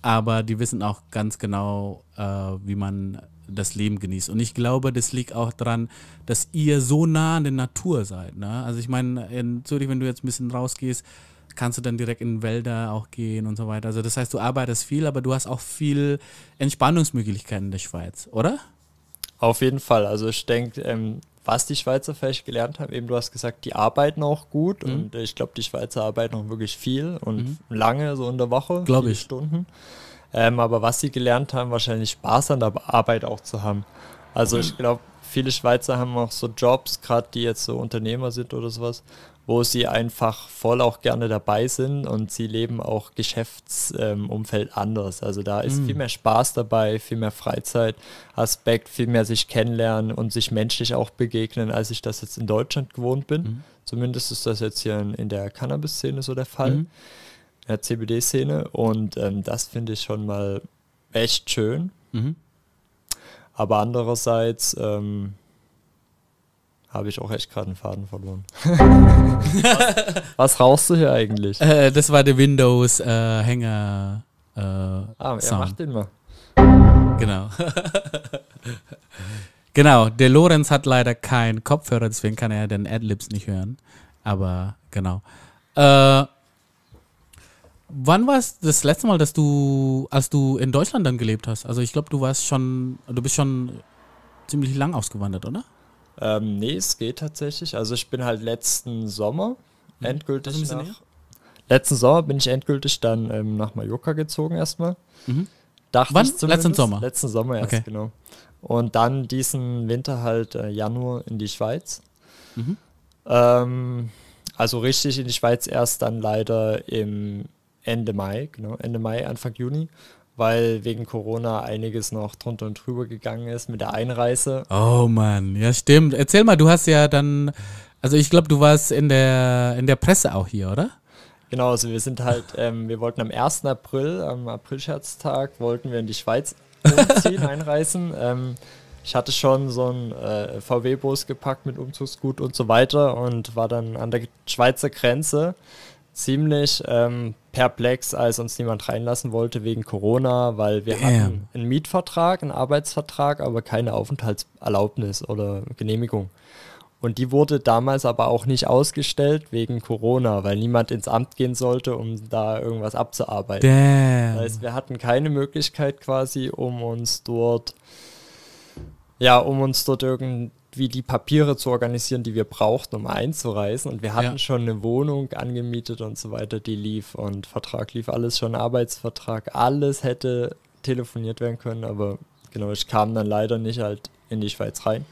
Aber die wissen auch ganz genau, äh, wie man das Leben genießt. Und ich glaube, das liegt auch daran, dass ihr so nah an der Natur seid. Ne? Also ich meine, in Zürich, wenn du jetzt ein bisschen rausgehst, kannst du dann direkt in Wälder auch gehen und so weiter. Also das heißt, du arbeitest viel, aber du hast auch viel Entspannungsmöglichkeiten in der Schweiz, oder? Auf jeden Fall. Also ich denke, ähm, was die Schweizer vielleicht gelernt haben, eben du hast gesagt, die arbeiten auch gut Mhm. und ich glaube, die Schweizer arbeiten auch wirklich viel und lange so in der Woche, Glaub viele ich. Stunden. Ähm, aber was sie gelernt haben, wahrscheinlich Spaß an der Arbeit auch zu haben. Also ich glaube, viele Schweizer haben auch so Jobs, gerade die jetzt so Unternehmer sind oder sowas, wo sie einfach voll auch gerne dabei sind und sie leben auch Geschäftsumfeld ähm, anders. Also da ist viel mehr Spaß dabei, viel mehr Freizeitaspekt, viel mehr sich kennenlernen und sich menschlich auch begegnen, als ich das jetzt in Deutschland gewohnt bin. Zumindest ist das jetzt hier in, in der Cannabis-Szene so der Fall, Mhm. in der CBD-Szene. Und ähm, das finde ich schon mal echt schön. Mhm. Aber andererseits ähm, habe ich auch echt gerade einen Faden verloren. was, was rauchst du hier eigentlich? Äh, das war der Windows äh, Hänger. Äh, ah, er Sound. macht den mal. Genau. genau, der Lorenz hat leider keinen Kopfhörer, deswegen kann er den Adlibs nicht hören. Aber genau. Äh, wann war es das letzte Mal, dass du, als du in Deutschland dann gelebt hast? Also ich glaube, du warst schon, du bist schon ziemlich lang ausgewandert, oder? Ähm, nee, es geht tatsächlich. Also ich bin halt letzten Sommer Mhm. endgültig Also nach, näher? Letzten Sommer bin ich endgültig dann ähm, nach Mallorca gezogen erstmal. Mhm. Dachte Wann? Letzten Sommer? Letzten Sommer erst, Okay. genau. Und dann diesen Winter halt äh, Januar in die Schweiz. Mhm. Ähm, also richtig in die Schweiz erst dann leider im Ende Mai, genau, Ende Mai, Anfang Juni, weil wegen Corona einiges noch drunter und drüber gegangen ist mit der Einreise. Oh Mann, ja stimmt. Erzähl mal, du hast ja dann, also ich glaube, du warst in der, in der Presse auch hier, oder? Genau, also wir sind halt, ähm, wir wollten am 1. April, am Aprilscherztag, wollten wir in die Schweiz umziehen, einreisen. Ähm, ich hatte schon so einen äh, VW-Bus gepackt mit Umzugsgut und so weiter und war dann an der Schweizer Grenze ziemlich ähm, perplex, als uns niemand reinlassen wollte wegen Corona, weil wir Damn. hatten einen Mietvertrag, einen Arbeitsvertrag, aber keine Aufenthaltserlaubnis oder Genehmigung. Und die wurde damals aber auch nicht ausgestellt wegen Corona, weil niemand ins Amt gehen sollte, um da irgendwas abzuarbeiten. Damn. Das heißt, wir hatten keine Möglichkeit quasi, um uns dort, ja, um uns dort irgendwie die Papiere zu organisieren, die wir brauchten, um einzureisen. Und wir hatten Ja. schon eine Wohnung angemietet und so weiter, die lief und Vertrag lief alles schon, Arbeitsvertrag, alles hätte telefoniert werden können, aber genau, ich kam dann leider nicht halt in die Schweiz rein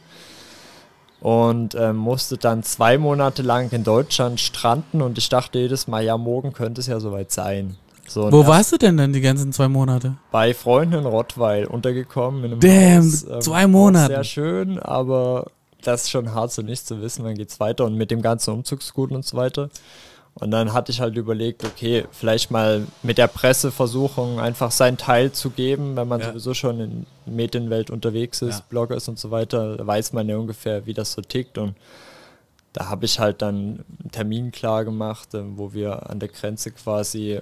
und ähm, musste dann zwei Monate lang in Deutschland stranden und ich dachte jedes Mal, ja, morgen könnte es ja soweit sein. So, Wo warst du denn dann die ganzen zwei Monate? Bei Freunden in Rottweil untergekommen. In einem Damn, Haus, ähm, zwei Monate. Sehr schön, aber das ist schon hart so nicht zu wissen, wann geht's weiter und mit dem ganzen Umzugsgut und so weiter. Und dann hatte ich halt überlegt, okay, vielleicht mal mit der Presse versuchen, einfach seinen Teil zu geben, wenn man Ja. sowieso schon in der Medienwelt unterwegs ist, Ja. Blogger ist und so weiter, da weiß man ja ungefähr, wie das so tickt. Und da habe ich halt dann einen Termin klar gemacht, ähm, wo wir an der Grenze quasi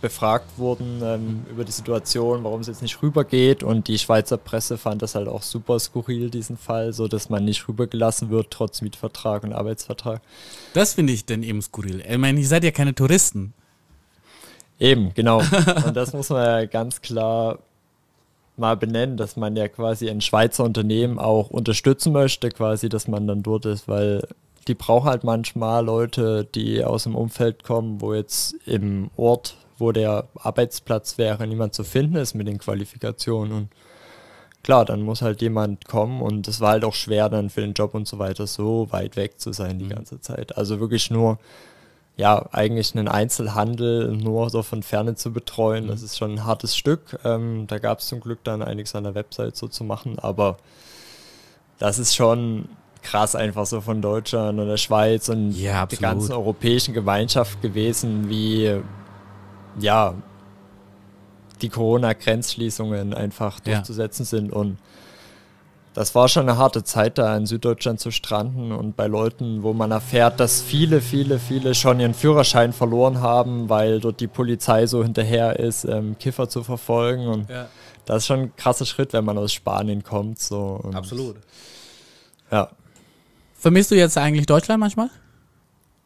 befragt wurden ähm, über die Situation, warum es jetzt nicht rübergeht. Und die Schweizer Presse fand das halt auch super skurril, diesen Fall, so dass man nicht rübergelassen wird, trotz Mietvertrag und Arbeitsvertrag. Das finde ich dann eben skurril. Ich meine, ihr seid ja keine Touristen. Eben, genau. Und das muss man ja ganz klar mal benennen, dass man ja quasi ein Schweizer Unternehmen auch unterstützen möchte, quasi, dass man dann dort ist, weil die brauchen halt manchmal Leute, die aus dem Umfeld kommen, wo jetzt im Ort, wo der Arbeitsplatz wäre, niemand zu finden ist mit den Qualifikationen. Und klar, dann muss halt jemand kommen und es war halt auch schwer dann für den Job und so weiter so weit weg zu sein die ganze Zeit. Also wirklich nur ja, eigentlich einen Einzelhandel nur so von Ferne zu betreuen, das ist schon ein hartes Stück. Ähm, da gab es zum Glück dann einiges an der Website so zu machen, aber das ist schon krass einfach so von Deutschland und der Schweiz und Ja, der ganzen europäischen Gemeinschaft gewesen, wie ja die Corona-Grenzschließungen einfach Ja. durchzusetzen sind und das war schon eine harte Zeit, da in Süddeutschland zu stranden und bei Leuten, wo man erfährt, dass viele, viele, viele schon ihren Führerschein verloren haben, weil dort die Polizei so hinterher ist, ähm, Kiffer zu verfolgen. Und Ja, das ist schon ein krasser Schritt, wenn man aus Spanien kommt. So. Und, Ja, Vermisst du jetzt eigentlich Deutschland manchmal?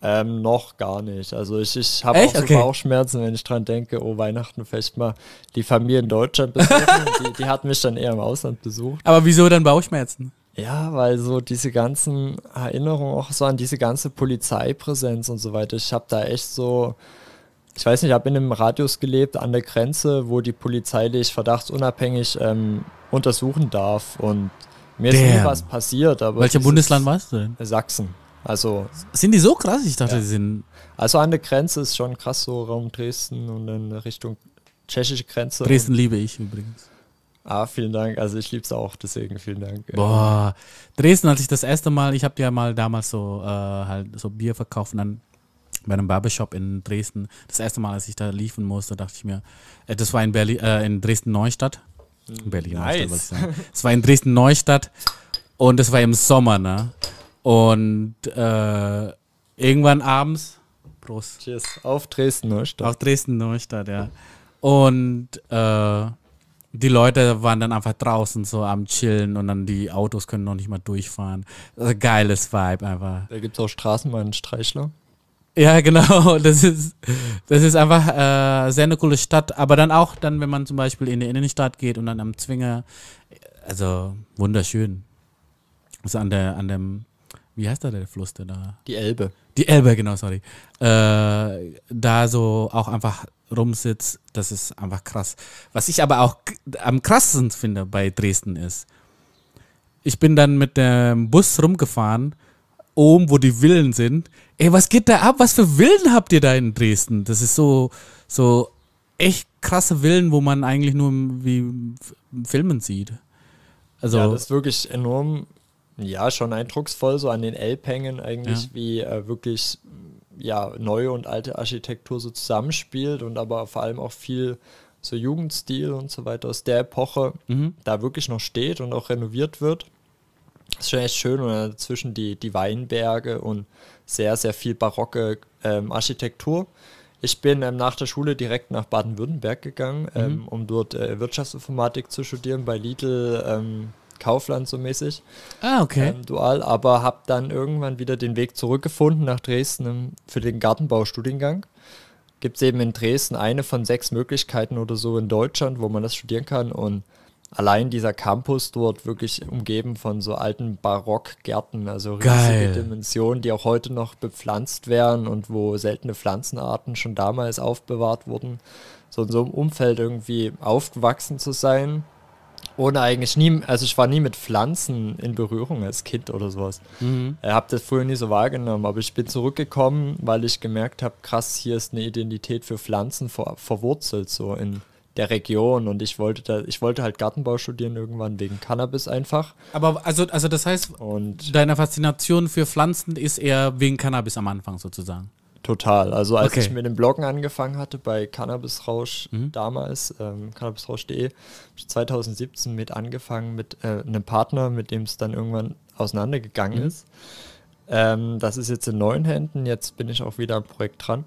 Ähm, noch gar nicht. Also ich, ich habe auch so Okay. Bauchschmerzen, wenn ich dran denke, oh Weihnachten vielleicht mal die Familie in Deutschland besuchen. die, die hat mich dann eher im Ausland besucht. Aber wieso dann Bauchschmerzen? Ja, weil so diese ganzen Erinnerungen auch so an diese ganze Polizeipräsenz und so weiter. Ich habe da echt so, ich weiß nicht, ich habe in einem Radius gelebt an der Grenze, wo die Polizei dich verdachtsunabhängig ähm, untersuchen darf. Und mir ist nie Damn. was passiert. Aber Welcher dieses- Bundesland warst du denn? Sachsen. Also, Sind die so krass? Ich dachte, Ja. die sind also an der Grenze ist schon krass so Raum Dresden und in Richtung tschechische Grenze. Dresden liebe ich übrigens. Ah, vielen Dank. Also ich liebe es auch, deswegen vielen Dank. Boah, Dresden, als ich das erste Mal, ich habe ja mal damals so äh, halt so Bier verkauft und dann bei einem Barbershop in Dresden. Das erste Mal, als ich da liefen musste, dachte ich mir, äh, das war in Berlin, äh, in Dresden Neustadt. Berlin. Nice. Neustadt, wollte ich sagen. Es war in Dresden-Neustadt und es war im Sommer, ne? Und äh, irgendwann abends, Prost, Cheers. Auf Dresden, Neustadt. auch Dresden-Neustadt, ja. Und äh, die Leute waren dann einfach draußen so am Chillen und dann die Autos können noch nicht mal durchfahren. Also geiles Vibe einfach. Da gibt es auch Straßenbahnstreichler. Ja, genau. Das ist, das ist einfach äh, sehr eine coole Stadt. Aber dann auch, dann, wenn man zum Beispiel in die Innenstadt geht und dann am Zwinger, also wunderschön. Also an der, an dem, wie heißt da der Fluss der da? Die Elbe. Die Elbe, genau, sorry. Äh, da so auch einfach rumsitzt, das ist einfach krass. Was ich aber auch am krassesten finde bei Dresden ist, ich bin dann mit dem Bus rumgefahren, oben, wo die Villen sind. Ey, was geht da ab? Was für Villen habt ihr da in Dresden? Das ist so, so echt krasse Villen, wo man eigentlich nur wie Filmen sieht. Also, Ja, das ist wirklich enorm, ja, schon eindrucksvoll, so an den Elbhängen eigentlich, Ja. wie äh, wirklich ja, neue und alte Architektur so zusammenspielt und aber vor allem auch viel so Jugendstil und so weiter aus der Epoche mhm. da wirklich noch steht und auch renoviert wird. Das ist schon echt schön und dazwischen die, die Weinberge und sehr, sehr viel barocke ähm, Architektur. Ich bin ähm, nach der Schule direkt nach Baden-Württemberg gegangen, ähm, um dort äh, Wirtschaftsinformatik zu studieren, bei Lidl, ähm, Kaufland so mäßig, ah, okay. ähm, dual, aber habe dann irgendwann wieder den Weg zurückgefunden nach Dresden ähm, für den Gartenbaustudiengang. Gibt es eben in Dresden eine von sechs Möglichkeiten oder so in Deutschland, wo man das studieren kann und allein dieser Campus dort wirklich umgeben von so alten Barockgärten, also riesige Geil. Dimensionen, die auch heute noch bepflanzt werden und wo seltene Pflanzenarten schon damals aufbewahrt wurden. So in so einem Umfeld irgendwie aufgewachsen zu sein, ohne eigentlich nie, also ich war nie mit Pflanzen in Berührung als Kind oder sowas. Mhm. Ich habe das früher nie so wahrgenommen, aber ich bin zurückgekommen, weil ich gemerkt habe, krass, hier ist eine Identität für Pflanzen ver verwurzelt so in der Region und ich wollte da, ich wollte halt Gartenbau studieren irgendwann wegen Cannabis einfach Aber also, also das heißt, und deine Faszination für Pflanzen ist eher wegen Cannabis am Anfang sozusagen. Total. Also als Okay. ich mit dem Bloggen angefangen hatte bei Cannabisrausch Mhm. damals, ähm, cannabisrausch.de, habe ich 2017 mit angefangen mit äh, einem Partner, mit dem es dann irgendwann auseinandergegangen Mhm. ist. Ähm, das ist jetzt in neuen Händen, jetzt bin ich auch wieder am Projekt dran.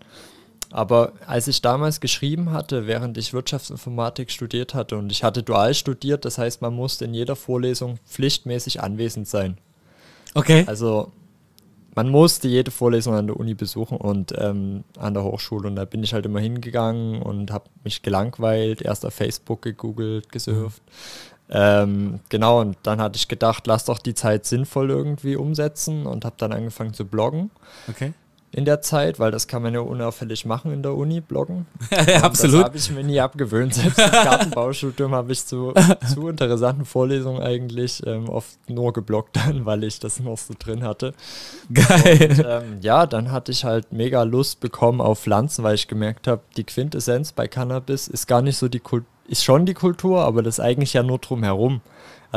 Aber als ich damals geschrieben hatte, während ich Wirtschaftsinformatik studiert hatte und ich hatte dual studiert, das heißt, man musste in jeder Vorlesung pflichtmäßig anwesend sein. Okay. Also man musste jede Vorlesung an der Uni besuchen und ähm, an der Hochschule. Und da bin ich halt immer hingegangen und habe mich gelangweilt, erst auf Facebook gegoogelt, gesurft. Ähm, genau, und dann hatte ich gedacht, lass doch die Zeit sinnvoll irgendwie umsetzen und habe dann angefangen zu bloggen Okay. In der Zeit, weil das kann man ja unauffällig machen in der Uni, bloggen. ja, Und Das absolut. habe ich mir nie abgewöhnt. Selbst im Gartenbaustudium habe ich zu, zu interessanten Vorlesungen eigentlich ähm, oft nur geblockt dann, weil ich das noch so drin hatte. Geil. Und, ähm, ja, dann hatte ich halt mega Lust bekommen auf Pflanzen, weil ich gemerkt habe, die Quintessenz bei Cannabis ist gar nicht so die Kultur, ist schon die Kultur, aber das eigentlich ja nur drumherum.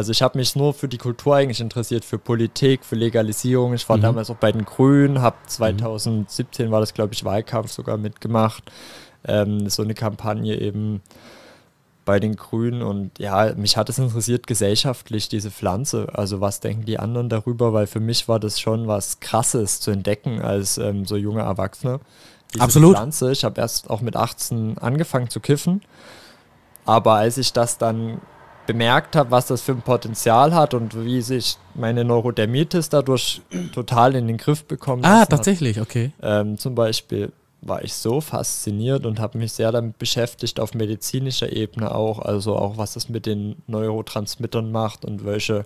Also ich habe mich nur für die Kultur eigentlich interessiert, für Politik, für Legalisierung. Ich war Mhm. damals auch bei den Grünen, habe 2017 war das, glaube ich, Wahlkampf sogar mitgemacht. Ähm, so eine Kampagne eben bei den Grünen und ja, mich hat es interessiert gesellschaftlich, diese Pflanze. Also was denken die anderen darüber, weil für mich war das schon was Krasses zu entdecken als ähm, so junger Erwachsener. Diese Absolut. Pflanze. Ich habe erst auch mit 18 angefangen zu kiffen, aber als ich das dann bemerkt habe, was das für ein Potenzial hat und wie sich meine Neurodermitis dadurch total in den Griff bekommen Ah, lassen hat, tatsächlich, okay. ähm, zum Beispiel war ich so fasziniert und habe mich sehr damit beschäftigt, auf medizinischer Ebene auch, also auch was das mit den Neurotransmittern macht und welche,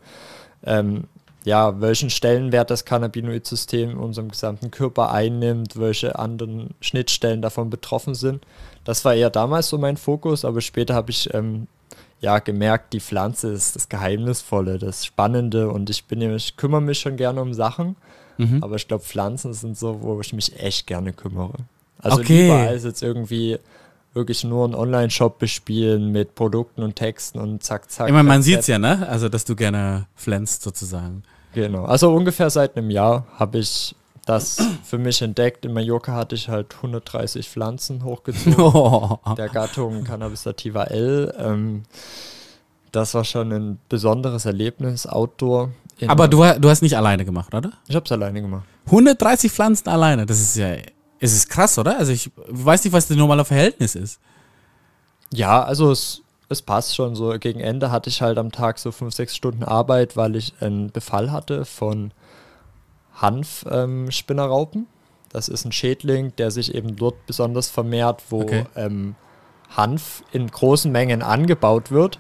ähm, ja, welchen Stellenwert das Cannabinoid-System in unserem gesamten Körper einnimmt, welche anderen Schnittstellen davon betroffen sind. Das war eher damals so mein Fokus, aber später habe ich ähm, ja gemerkt, die Pflanze ist das Geheimnisvolle, das Spannende und ich bin ja- ich kümmere mich schon gerne um Sachen. Mhm. Aber ich glaube, Pflanzen sind so, wo ich mich echt gerne kümmere. Also Okay. lieber als jetzt irgendwie wirklich nur einen Online-Shop bespielen mit Produkten und Texten und zack, zack. Ich meine, man sieht es ja, ne? Also, dass du gerne pflanzt sozusagen. Genau. Also ungefähr seit einem Jahr habe ich das für mich entdeckt. In Mallorca hatte ich halt 130 Pflanzen hochgezogen. Oh. der Gattung Cannabis sativa L. Ähm, Das war schon ein besonderes Erlebnis, Outdoor. Aber du, du hast nicht alleine gemacht, oder? Ich habe es alleine gemacht. 130 Pflanzen alleine, das ist ja, es ist krass, oder? Also ich weiß nicht, was das normale Verhältnis ist. Ja, also es, es passt schon so. Gegen Ende hatte ich halt am Tag so fünf, sechs Stunden Arbeit, weil ich einen Befall hatte von Hanfspinnerraupen. das ist ein Schädling, der sich eben dort besonders vermehrt, wo Okay. ähm, Hanf in großen Mengen angebaut wird.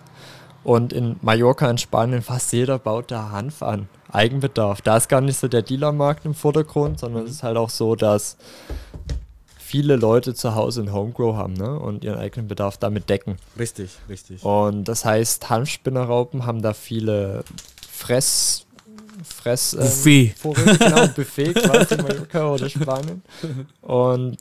Und in Mallorca, in Spanien, fast jeder baut da Hanf an. Eigenbedarf. Da ist gar nicht so der Dealermarkt im Vordergrund, sondern es ist halt auch so, dass viele Leute zu Hause ein Homegrow haben ne? und ihren eigenen Bedarf damit decken. Richtig, richtig. Und das heißt, Hanfspinnerraupen haben da viele Fress. Fress. ähm, Buffet. Vorräte, genau, Buffet quasi, Mallorca oder Spanien. Und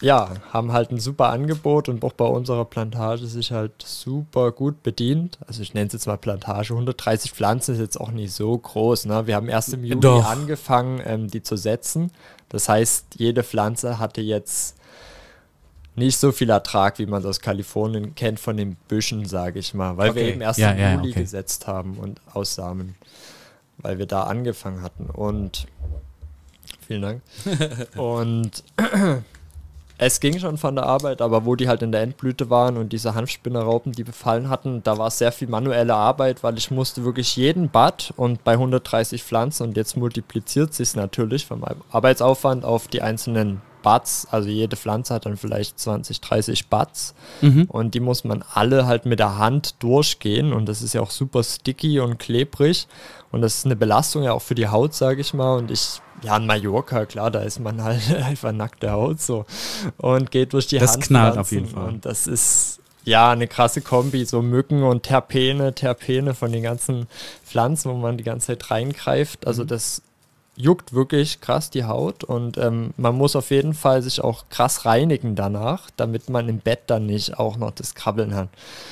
ja, haben halt ein super Angebot und auch bei unserer Plantage sich halt super gut bedient. Also ich nenne es jetzt mal Plantage. 130 Pflanzen ist jetzt auch nicht so groß. Ne? Wir haben erst im Juli Doch. angefangen, ähm, die zu setzen. Das heißt, jede Pflanze hatte jetzt nicht so viel Ertrag, wie man es aus Kalifornien kennt von den Büschen, sage ich mal, weil wir Okay. eben erst Ja, im ja, Juli okay. gesetzt haben und aussamen, weil wir da angefangen hatten. Und vielen Dank. und es ging schon von der Arbeit, aber wo die halt in der Endblüte waren und diese Hanfspinnerraupen, die befallen hatten, da war sehr viel manuelle Arbeit, weil ich musste wirklich jeden Bad und bei 130 Pflanzen und jetzt multipliziert sich natürlich vom Ar- Arbeitsaufwand auf die einzelnen Buds, also jede Pflanze hat dann vielleicht 20, 30 Buds Mhm. und die muss man alle halt mit der Hand durchgehen. Und das ist ja auch super sticky und klebrig. Und das ist eine Belastung ja auch für die Haut, sage ich mal. Und ich, ja in Mallorca, klar, da ist man halt einfach nackte Haut so. Und geht durch die Das Hand knallt auf jeden Fall. und das ist ja eine krasse Kombi, so Mücken und Terpene, Terpene von den ganzen Pflanzen, wo man die ganze Zeit reingreift, also das juckt wirklich krass die Haut und ähm, man muss auf jeden Fall sich auch krass reinigen danach, damit man im Bett dann nicht auch noch das Krabbeln hat.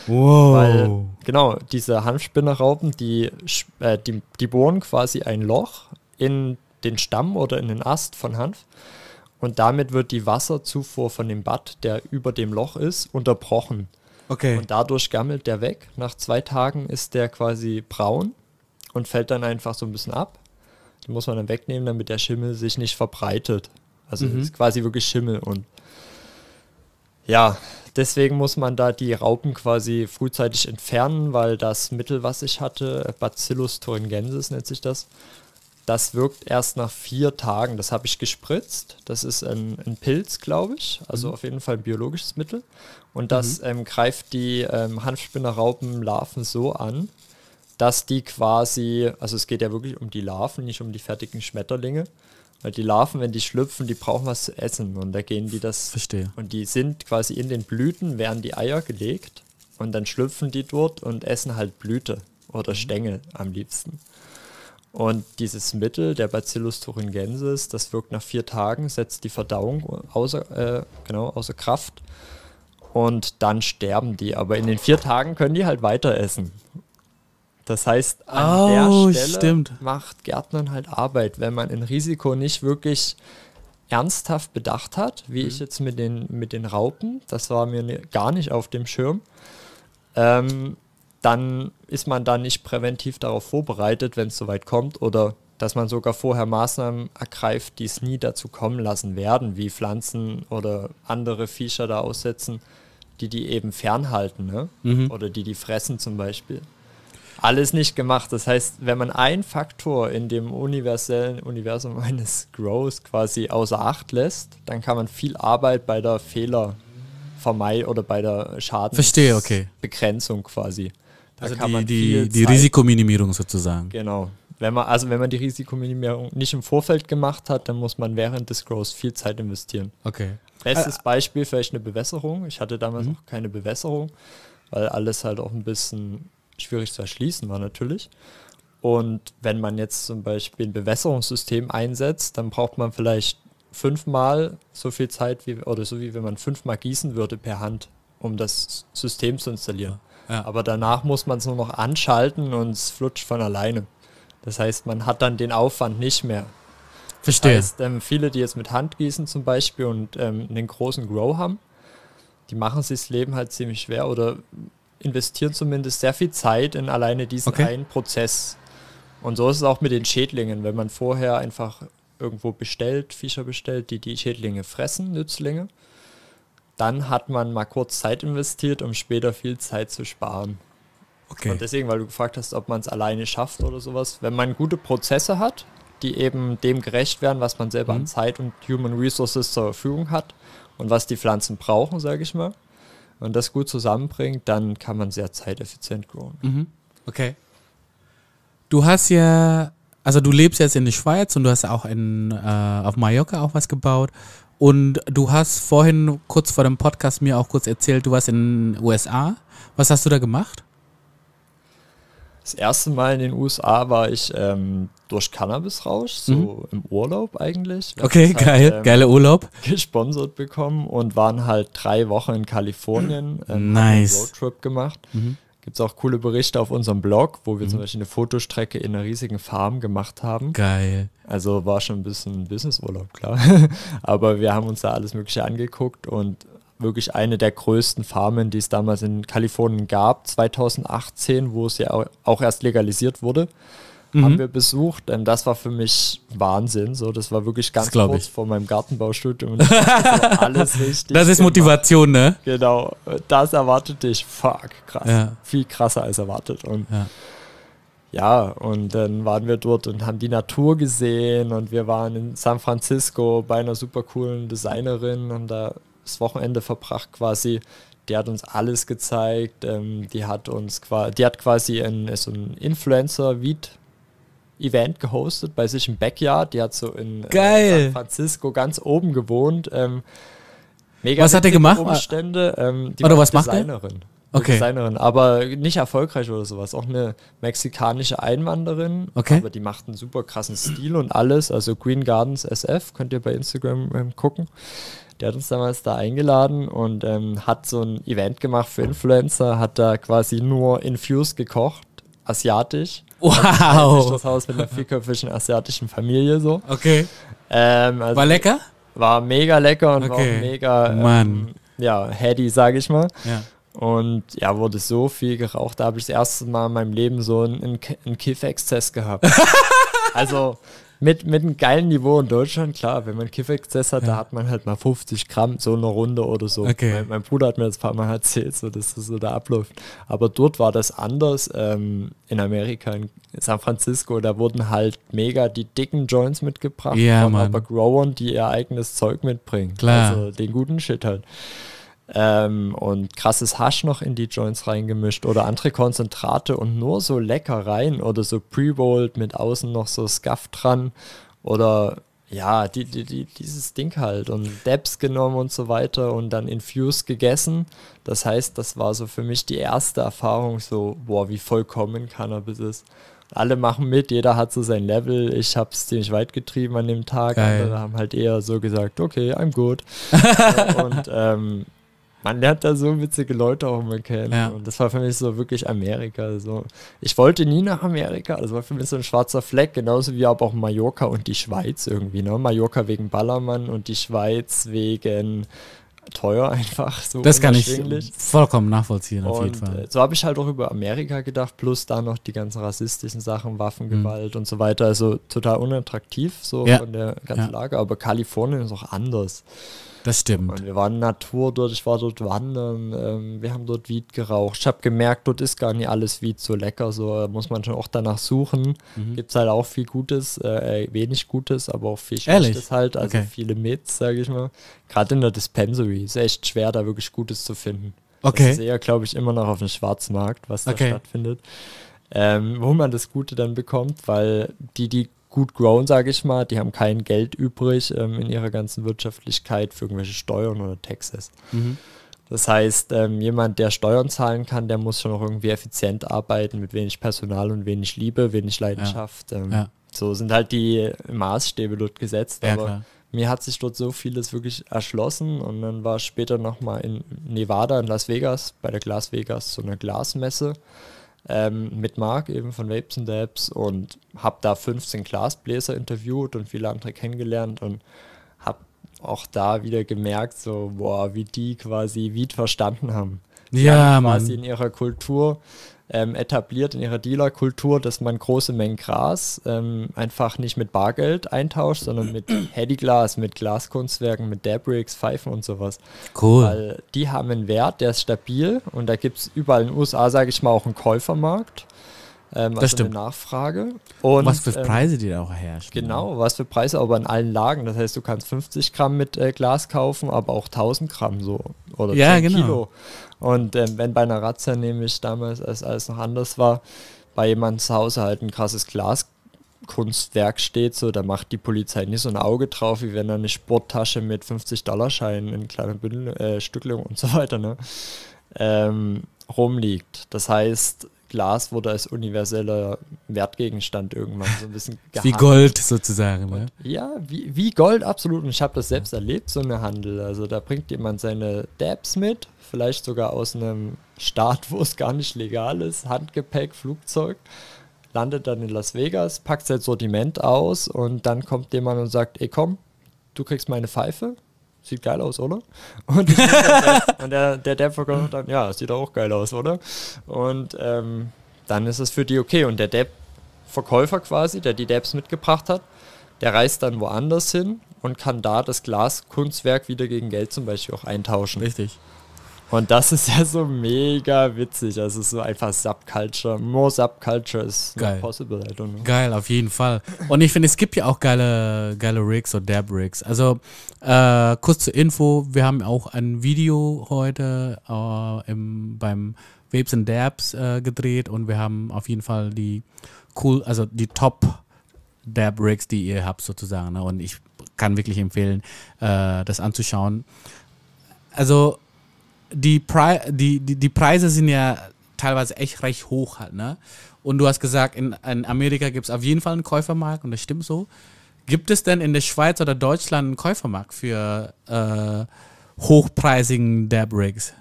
Wow. Weil, genau, diese Hanfspinnerraupen, die, äh, die, die bohren quasi ein Loch in den Stamm oder in den Ast von Hanf und damit wird die Wasserzufuhr von dem Bad, der über dem Loch ist, unterbrochen. okay. Und dadurch gammelt der weg. Nach zwei Tagen ist der quasi braun und fällt dann einfach so ein bisschen ab. Den muss man dann wegnehmen, damit der Schimmel sich nicht verbreitet. Also Mhm. ist quasi wirklich Schimmel und ja, deswegen muss man da die Raupen quasi frühzeitig entfernen, weil das Mittel, was ich hatte, Bacillus thuringiensis nennt sich das, das wirkt erst nach vier Tagen. Das habe ich gespritzt. Das ist ein, ein Pilz, glaube ich. Also auf jeden Fall ein biologisches Mittel. Und das ähm, greift die ähm, Hanfspinnerraupenlarven so an, dass die quasi, also es geht ja wirklich um die Larven, nicht um die fertigen Schmetterlinge. Weil die Larven, wenn die schlüpfen, die brauchen was zu essen. Und da gehen die das Verstehe. und die sind quasi in den Blüten, werden die Eier gelegt und dann schlüpfen die dort und essen halt Blüte oder Stängel am liebsten. Und dieses Mittel, der Bacillus thuringiensis, das wirkt nach vier Tagen, setzt die Verdauung außer, äh, genau, außer Kraft und dann sterben die. Aber in den vier Tagen können die halt weiter essen. Das heißt, an Oh, der Stelle stimmt. macht Gärtnern halt Arbeit, wenn man ein Risiko nicht wirklich ernsthaft bedacht hat, wie ich jetzt mit den, mit den Raupen, das war mir ne, gar nicht auf dem Schirm, ähm, dann ist man da nicht präventiv darauf vorbereitet, wenn es soweit kommt oder dass man sogar vorher Maßnahmen ergreift, die es nie dazu kommen lassen werden, wie Pflanzen oder andere Viecher da aussetzen, die die eben fernhalten ne? Mhm. oder die die fressen zum Beispiel. Alles nicht gemacht. Das heißt, wenn man einen Faktor in dem universellen Universum eines Grows quasi außer Acht lässt, dann kann man viel Arbeit bei der Fehlervermeidung oder bei der Verstehe, okay. Schadensbegrenzung quasi. Da Also kann die, man die, viel die Risikominimierung sozusagen. Genau. Wenn man, also wenn man die Risikominimierung nicht im Vorfeld gemacht hat, dann muss man während des Grows viel Zeit investieren. Okay. Bestes Äh, Beispiel vielleicht eine Bewässerung. Ich hatte damals Mhm. noch keine Bewässerung, weil alles halt auch ein bisschen schwierig zu erschließen war natürlich. Und wenn man jetzt zum Beispiel ein Bewässerungssystem einsetzt, dann braucht man vielleicht fünfmal so viel Zeit wie oder so wie wenn man fünfmal gießen würde per Hand, um das System zu installieren. Ja. Aber danach muss man es nur noch anschalten und es flutscht von alleine. Das heißt, man hat dann den Aufwand nicht mehr. Verstehe. Das heißt, ähm, viele, die jetzt mit Hand gießen zum Beispiel und ähm, einen großen Grow haben, die machen sich das Leben halt ziemlich schwer oder investieren zumindest sehr viel Zeit in alleine diesen Okay. einen Prozess. Und so ist es auch mit den Schädlingen. Wenn man vorher einfach irgendwo bestellt, Viecher bestellt, die die Schädlinge fressen, Nützlinge, dann hat man mal kurz Zeit investiert, um später viel Zeit zu sparen. Okay. Und deswegen, weil du gefragt hast, ob man es alleine schafft oder sowas, wenn man gute Prozesse hat, die eben dem gerecht werden, was man selber Mhm. an Zeit und Human Resources zur Verfügung hat und was die Pflanzen brauchen, sage ich mal, und das gut zusammenbringt, dann kann man sehr zeiteffizient growen. Mhm. Okay. Du hast ja, also du lebst jetzt in der Schweiz und du hast auch in, äh, auf Mallorca auch was gebaut. Und du hast vorhin kurz vor dem Podcast mir auch kurz erzählt, du warst in den USA. Was hast du da gemacht? Das erste Mal in den USA war ich ähm, durch Cannabisrausch, so im Urlaub eigentlich. Wir Mhm. Okay, das geil, halt, ähm, geiler Urlaub. gesponsert bekommen und waren halt drei Wochen in Kalifornien. Ähm, Nice. Einen Roadtrip gemacht. Mhm. Gibt es auch coole Berichte auf unserem Blog, wo wir Mhm. zum Beispiel eine Fotostrecke in einer riesigen Farm gemacht haben. Geil. Also war schon ein bisschen Businessurlaub, klar. Aber wir haben uns da alles Mögliche angeguckt und wirklich eine der größten Farmen, die es damals in Kalifornien gab, 2018, wo es ja au- auch erst legalisiert wurde, haben Mhm. wir besucht. Ähm, das war für mich Wahnsinn. So, das war wirklich ganz kurz ich. vor meinem Gartenbaustudium. Und so alles richtig Das ist gemacht. Motivation, ne? Genau, das erwartet dich. Fuck, krass. Ja. Viel krasser als erwartet. Und Ja. ja, und dann waren wir dort und haben die Natur gesehen und wir waren in San Francisco bei einer super coolen Designerin und da das Wochenende verbracht quasi. Die hat uns alles gezeigt. Ähm, die hat uns quasi, die hat quasi ein, so ein Influencer-Weed-Event gehostet bei sich im Backyard. Die hat so in äh. San Francisco ganz oben gewohnt. Ähm, mega Was hat er gemacht? Umstände. Ähm, die Oder was macht er? Designerin. Okay. Designerin, aber nicht erfolgreich oder sowas. Auch eine mexikanische Einwanderin. Okay. Aber die macht einen super krassen Stil und alles. Also Green Gardens SF, könnt ihr bei Instagram ähm, gucken. Der hat uns damals da eingeladen und ähm, hat so ein Event gemacht für Influencer, hat da quasi nur Infused gekocht, asiatisch. Wow. Das Haus mit einer vierköpfigen asiatischen Familie so. Okay. Ähm, also War lecker? war mega lecker und war Okay. auch mega ähm, ja, heady, sage ich mal. Ja. Und ja, wurde so viel geraucht. Da habe ich das erste Mal in meinem Leben so einen, einen Kiff-Exzess gehabt. also mit, mit einem geilen Niveau in Deutschland, klar, wenn man Kiff-Exzess hat, Ja. da hat man halt mal 50 Gramm, so eine Runde oder so. Okay. Mein, mein Bruder hat mir das ein paar Mal erzählt, so dass das so da abläuft. Aber dort war das anders. Ähm, in Amerika, in San Francisco, da wurden halt mega die dicken Joints mitgebracht Ja, von Mann. aber Growern, die ihr eigenes Zeug mitbringen. Klar. Also den guten Shit halt. Ähm, und krasses Hasch noch in die Joints reingemischt oder andere Konzentrate und nur so Leckereien oder so Pre-Rolled mit außen noch so Scuff dran oder ja, die, die, die, dieses Ding halt und Debs genommen und so weiter und dann infused gegessen. Das heißt, das war so für mich die erste Erfahrung, so, boah, wie vollkommen Cannabis ist. Alle machen mit, jeder hat so sein Level. Ich habe es ziemlich weit getrieben an dem Tag. Geil. Andere haben halt eher so gesagt, okay, I'm good. Und ähm, man lernt da so witzige Leute auch immer kennen. Ja. Und das war für mich so wirklich Amerika. Also ich wollte nie nach Amerika. Das war für mich so ein schwarzer Fleck, genauso wie aber auch Mallorca und die Schweiz irgendwie. Ne? Mallorca wegen Ballermann und die Schweiz wegen teuer einfach. So Das kann ich vollkommen nachvollziehen, auf jeden Und Fall. äh, so habe ich halt auch über Amerika gedacht, plus da noch die ganzen rassistischen Sachen, Waffengewalt und so weiter. Also total unattraktiv so Mhm. Ja. von der ganzen Ja. Lage. Aber Kalifornien ist auch anders. Das stimmt. Und wir waren Natur dort, ich war dort wandern, ähm, wir haben dort Weed geraucht. Ich habe gemerkt, dort ist gar nicht alles Weed so lecker, so äh, muss man schon auch danach suchen. Mhm. Gibt es halt auch viel Gutes, äh, wenig Gutes, aber auch viel? Schlechtes halt, also Okay. viele Myths, sage ich mal. Gerade in der Dispensary ist echt schwer, da wirklich Gutes zu finden. Okay. Das ist eher, glaube ich, immer noch auf dem Schwarzmarkt, was da Okay. stattfindet. Ähm, wo man das Gute dann bekommt, weil die, die gut grown, sage ich mal, die haben kein Geld übrig ähm, in ihrer ganzen Wirtschaftlichkeit für irgendwelche Steuern oder Taxes. Mhm. Das heißt, ähm, jemand, der Steuern zahlen kann, der muss schon auch irgendwie effizient arbeiten, mit wenig Personal und wenig Liebe, wenig Leidenschaft. Ähm, Ja. So sind halt die Maßstäbe dort gesetzt. Ja, aber klar. mir hat sich dort so vieles wirklich erschlossen und dann war ich später nochmal in Nevada, in Las Vegas, bei der Glas Vegas, so eine Glasmesse ähm, mit Marc eben von Vapes and Dabs und habe da 15 Glasbläser interviewt und viele andere kennengelernt und habe auch da wieder gemerkt, so, boah, wie die quasi Weed verstanden haben. Die Ja, haben quasi Mann. in ihrer Kultur ähm, etabliert, in ihrer Dealerkultur, dass man große Mengen Gras ähm, einfach nicht mit Bargeld eintauscht, sondern mit Headyglas, mit Glaskunstwerken, mit Dabricks, Pfeifen und sowas. Cool. Weil die haben einen Wert, der ist stabil und da gibt es überall in den USA, sage ich mal, auch einen Käufermarkt. Ähm, Das also stimmt. Eine Nachfrage. Und, was für ähm, Preise die da auch herrschen. Genau, was für Preise, aber in allen Lagen. Das heißt, du kannst 50 Gramm mit äh, Glas kaufen, aber auch 1000 Gramm so. Oder Ja, 10 genau. Kilo. Und ähm, wenn bei einer Razzia nämlich damals, als alles noch anders war, bei jemandem zu Hause halt ein krasses Glaskunstwerk steht, so, da macht die Polizei nicht so ein Auge drauf, wie wenn da eine Sporttasche mit 50-Dollar-Scheinen in kleiner Bündel, äh, Stückelung und so weiter, ne, ähm, rumliegt. Das heißt, Glas wurde als universeller Wertgegenstand irgendwann so ein bisschen Wie gehandelt. Gold sozusagen. Ne? Ja, wie, wie Gold, absolut. Und ich habe das selbst erlebt, so eine Handel. Also da bringt jemand seine Dabs mit, vielleicht sogar aus einem Staat, wo es gar nicht legal ist, Handgepäck, Flugzeug, landet dann in Las Vegas, packt sein Sortiment aus und dann kommt jemand und sagt, ey komm, du kriegst meine Pfeife. Sieht geil aus, oder? Und, und der, der Dab verkauft dann, ja, sieht auch geil aus, oder? Und ähm, dann ist es für die okay. Und der Dab Verkäufer quasi, der die Dabs mitgebracht hat, der reist dann woanders hin und kann da das Glaskunstwerk wieder gegen Geld zum Beispiel auch eintauschen. Richtig. Und das ist ja so mega witzig. Also so einfach Subculture. More Subculture is Geil. not possible, I don't know. Geil, auf jeden Fall. Und ich finde, es gibt ja auch geile, geile Rigs oder Dab Rigs. Also, äh, kurz zur Info: Wir haben auch ein Video heute äh, im, beim Vapes and Dabs äh, gedreht und wir haben auf jeden Fall die cool, also die Top Dab Rigs, die ihr habt sozusagen. Ne? Und ich kann wirklich empfehlen, äh, das anzuschauen. Also, die, Pri die, die, die Preise sind ja teilweise echt recht hoch halt, ne? Und du hast gesagt, in, in Amerika gibt es auf jeden Fall einen Käufermarkt und das stimmt so. Gibt es denn in der Schweiz oder Deutschland einen Käufermarkt für äh, hochpreisigen Dab-Rigs?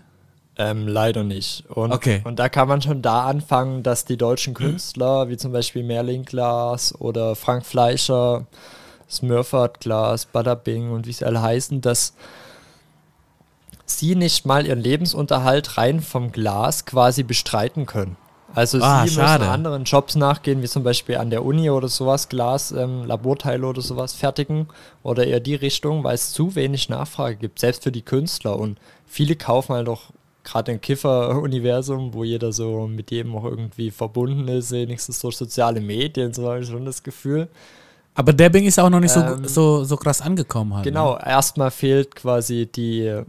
Ähm, leider nicht. Und, Okay. und da kann man schon da anfangen, dass die deutschen Künstler, wie zum Beispiel Merlin Glas oder Frank Fleischer, Smurfert Glas, Bada Bing und wie sie alle heißen, dass sie nicht mal ihren Lebensunterhalt rein vom Glas quasi bestreiten können. Also Ah, sie schade. müssen anderen Jobs nachgehen, wie zum Beispiel an der Uni oder sowas, Glas, ähm, Laborteile oder sowas fertigen oder eher die Richtung, weil es zu wenig Nachfrage gibt, selbst für die Künstler. Und viele kaufen halt auch gerade im Kiffer-Universum, wo jeder so mit jedem auch irgendwie verbunden ist, wenigstens durch soziale Medien, so habe ich schon das Gefühl. Aber Dabbing ist auch noch nicht Ähm, so, so, so krass angekommen halt. Genau, Ne? erstmal fehlt quasi die,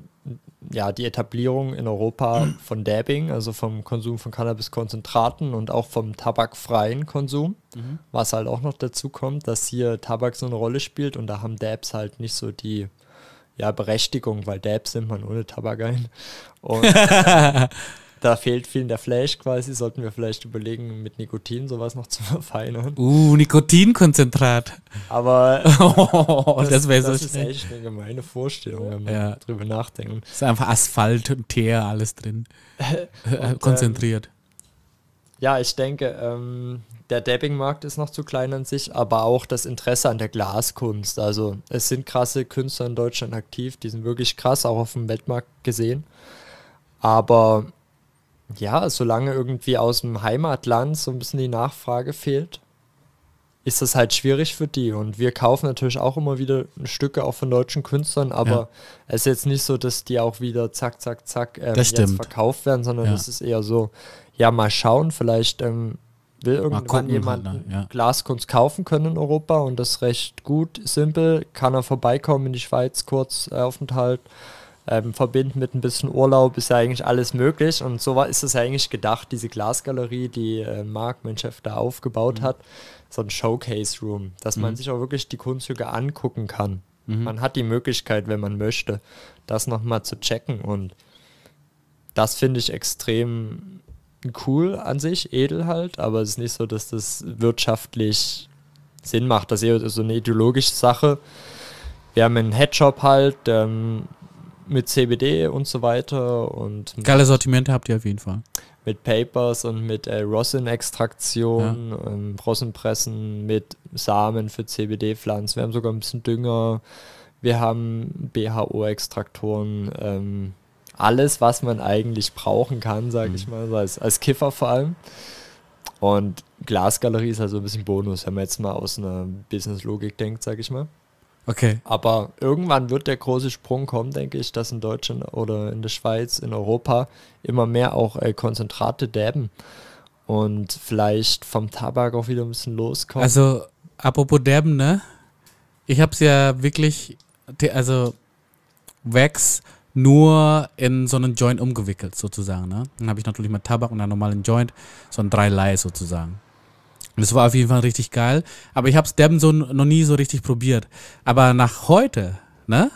ja, die Etablierung in Europa von Dabbing, also vom Konsum von Cannabiskonzentraten und auch vom tabakfreien Konsum, Mhm. was halt auch noch dazu kommt, dass hier Tabak so eine Rolle spielt und da haben Dabs halt nicht so die ja, Berechtigung, weil Dabs nimmt man ohne Tabak ein. Und da fehlt vielen der Flash quasi, sollten wir vielleicht überlegen, mit Nikotin sowas noch zu verfeinern. Uh, Nikotinkonzentrat. Aber Oh, das, wäre so das ist schnell. echt eine gemeine Vorstellung, wenn man Ja. drüber nachdenkt. ist einfach Asphalt und Teer, alles drin. Äh, ähm, Konzentriert. Ja, ich denke, ähm, der Dabbing-Markt ist noch zu klein an sich, aber auch das Interesse an der Glaskunst. Also es sind krasse Künstler in Deutschland aktiv, die sind wirklich krass, auch auf dem Weltmarkt gesehen. Aber ja, solange irgendwie aus dem Heimatland so ein bisschen die Nachfrage fehlt, ist das halt schwierig für die. Und wir kaufen natürlich auch immer wieder Stücke auch von deutschen Künstlern, aber Ja. es ist jetzt nicht so, dass die auch wieder zack, zack, zack ähm, jetzt verkauft werden, sondern Ja. es ist eher so, ja, mal schauen, vielleicht ähm, will irgendwann gucken jemand halt, ne? Ja. Glaskunst kaufen können in Europa und das recht gut, simpel, kann er vorbeikommen in die Schweiz, kurz äh, Aufenthalt, ähm, verbinden mit ein bisschen Urlaub, ist ja eigentlich alles möglich und so war, ist es ja eigentlich gedacht, diese Glasgalerie, die äh, Marc, mein Chef, da aufgebaut Mhm. hat, so ein Showcase-Room, dass man sich auch wirklich die Kunststücke angucken kann. Mhm. Man hat die Möglichkeit, wenn man möchte, das nochmal zu checken und das finde ich extrem cool an sich, edel halt, aber es ist nicht so, dass das wirtschaftlich Sinn macht. Das ist eher so eine ideologische Sache. Wir haben einen Headshop halt ähm, mit CBD und so weiter und Geile Sortimente habt ihr auf jeden Fall. mit Papers und mit äh, Rosin-Extraktion, ähm, Rosinpressen mit Samen für CBD-Pflanzen. Wir haben sogar ein bisschen Dünger. Wir haben BHO-Extraktoren, ähm, alles, was man eigentlich brauchen kann, sage Mhm. ich mal, als, als Kiffer vor allem. Und Glasgalerie ist also ein bisschen Bonus, wenn man jetzt mal aus einer Business-Logik denkt, sage ich mal. Okay. Aber irgendwann wird der große Sprung kommen, denke ich, dass in Deutschland oder in der Schweiz, in Europa immer mehr auch äh, Konzentrate dabben und vielleicht vom Tabak auch wieder ein bisschen loskommen. Also, apropos Derben, ne? Ich hab's ja wirklich, also Wax nur in so einen Joint umgewickelt, sozusagen, ne? Dann habe ich natürlich mal Tabak und dann nochmal einen Joint, so ein Dreilei sozusagen. Das war auf jeden Fall richtig geil. Aber ich hab's Derben so noch nie so richtig probiert. Aber nach heute, ne?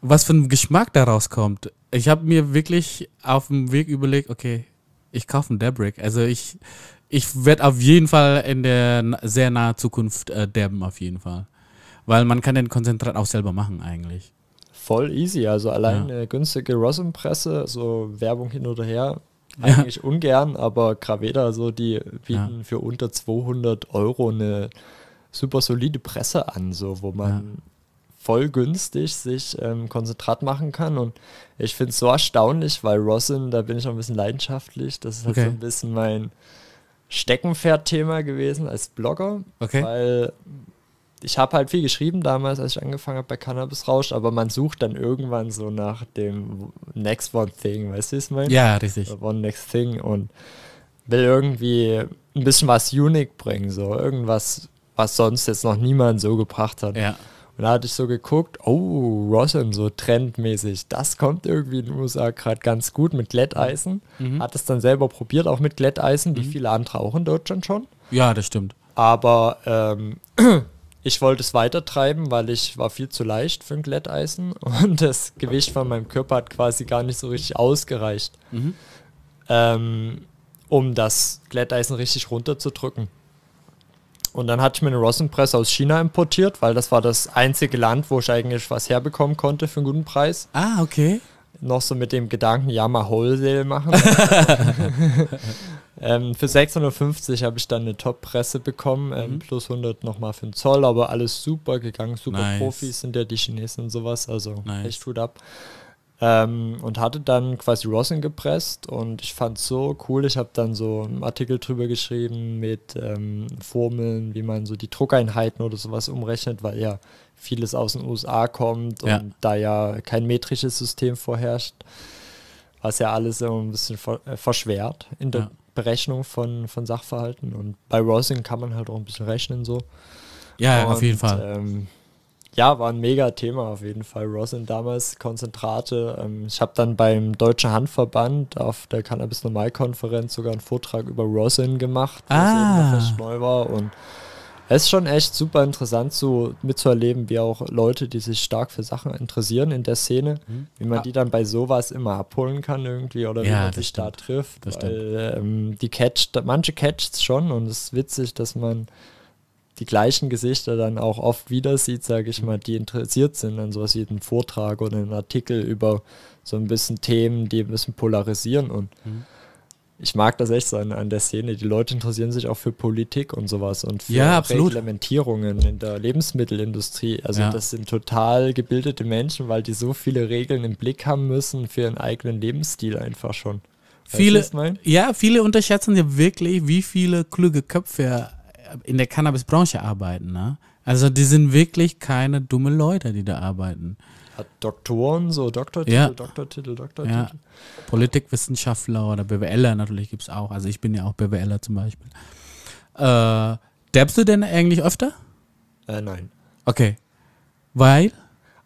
Was für ein Geschmack daraus kommt. Ich habe mir wirklich auf dem Weg überlegt, okay, ich kaufe einen Dabrick. Also ich, ich werde auf jeden Fall in der sehr nahen Zukunft äh, derben, auf jeden Fall. Weil man kann den Konzentrat auch selber machen eigentlich. Voll easy, also allein Ja. eine günstige Rosin-Presse, so Werbung hin oder her, Ja. eigentlich ungern, aber Graveda, so die bieten für unter 200 Euro eine super solide Presse an, so wo man voll günstig sich ähm, Konzentrat machen kann und ich finde es so erstaunlich, weil Rosin, da bin ich auch ein bisschen leidenschaftlich, das ist halt Okay. so ein bisschen mein Steckenpferd-Thema gewesen als Blogger, Okay. weil ich habe halt viel geschrieben damals, als ich angefangen habe bei Cannabis Rausch, aber man sucht dann irgendwann so nach dem Next One Thing, weißt du, was ich meine? Ja, richtig. One Next Thing und will irgendwie ein bisschen was unique bringen, so irgendwas, was sonst jetzt noch niemand so gebracht hat. Ja. Und da hatte ich so geguckt, oh, Rosin, so trendmäßig, das kommt irgendwie in den USA gerade ganz gut mit Glätteisen. Mhm. Hat es dann selber probiert, auch mit Glätteisen, wie viele andere auch in Deutschland schon. Ja, das stimmt. Aber ähm, ich wollte es weiter treiben, weil ich war viel zu leicht für ein Glätteisen und das Gewicht von meinem Körper hat quasi gar nicht so richtig ausgereicht, Mhm. ähm, um das Glätteisen richtig runterzudrücken. Und dann hatte ich mir eine Rosin-Presse aus China importiert, weil das war das einzige Land, wo ich eigentlich was herbekommen konnte für einen guten Preis. Ah, okay. Noch so mit dem Gedanken, ja, mal Wholesale machen. ähm, für 650 habe ich dann eine Top-Presse bekommen, ähm, Mhm. plus 100 nochmal für den Zoll, aber alles super gegangen, super Nice. Profis sind ja die Chinesen und sowas, also Nice. echt Hut ab. Ähm, und hatte dann quasi Rosin gepresst und ich fand es so cool. Ich habe dann so einen Artikel drüber geschrieben mit ähm, Formeln, wie man so die Druckeinheiten oder sowas umrechnet, weil ja vieles aus den USA kommt Ja. und da ja kein metrisches System vorherrscht, was ja alles so ein bisschen ver äh, verschwert in der Ja. Berechnung von, von Sachverhalten. Und bei Rosin kann man halt auch ein bisschen rechnen so. Ja, auf jeden Und, Fall. Ähm, ja, war ein mega Thema auf jeden Fall. Rosin damals, Konzentrate. Ähm, ich habe dann beim Deutschen Handverband auf der Cannabis-Normalkonferenz sogar einen Vortrag über Rosin gemacht, was Ah. eben noch recht neu war. Und es ist schon echt super interessant so mitzuerleben, wie auch Leute, die sich stark für Sachen interessieren in der Szene, Mhm. wie man Ah. die dann bei sowas immer abholen kann irgendwie oder wie Ja, man sich da stimmt. trifft. Das weil ähm, die catcht, manche catcht schon und es ist witzig, dass man die gleichen Gesichter dann auch oft wieder sieht, sage ich mal, die interessiert sind an sowas wie einen Vortrag oder einen Artikel über so ein bisschen Themen, die ein bisschen polarisieren und Mhm. Ich mag das echt so an, an der Szene. Die Leute interessieren sich auch für Politik und sowas und für Ja. Reglementierungen in der Lebensmittelindustrie. Also Ja. das sind total gebildete Menschen, weil die so viele Regeln im Blick haben müssen für ihren eigenen Lebensstil einfach schon. Weißt Viele, ja, viele unterschätzen ja wirklich, wie viele kluge Köpfe in der Cannabisbranche arbeiten. Ne? Also die sind wirklich keine dumme Leute, die da arbeiten. Hat Doktoren, so Doktortitel, Ja. Doktortitel, Doktortitel. Ja. Politikwissenschaftler oder BWLer natürlich gibt es auch. Also ich bin ja auch BWLer zum Beispiel. Äh, dabst du denn eigentlich öfter? Äh, nein. Okay. Weil?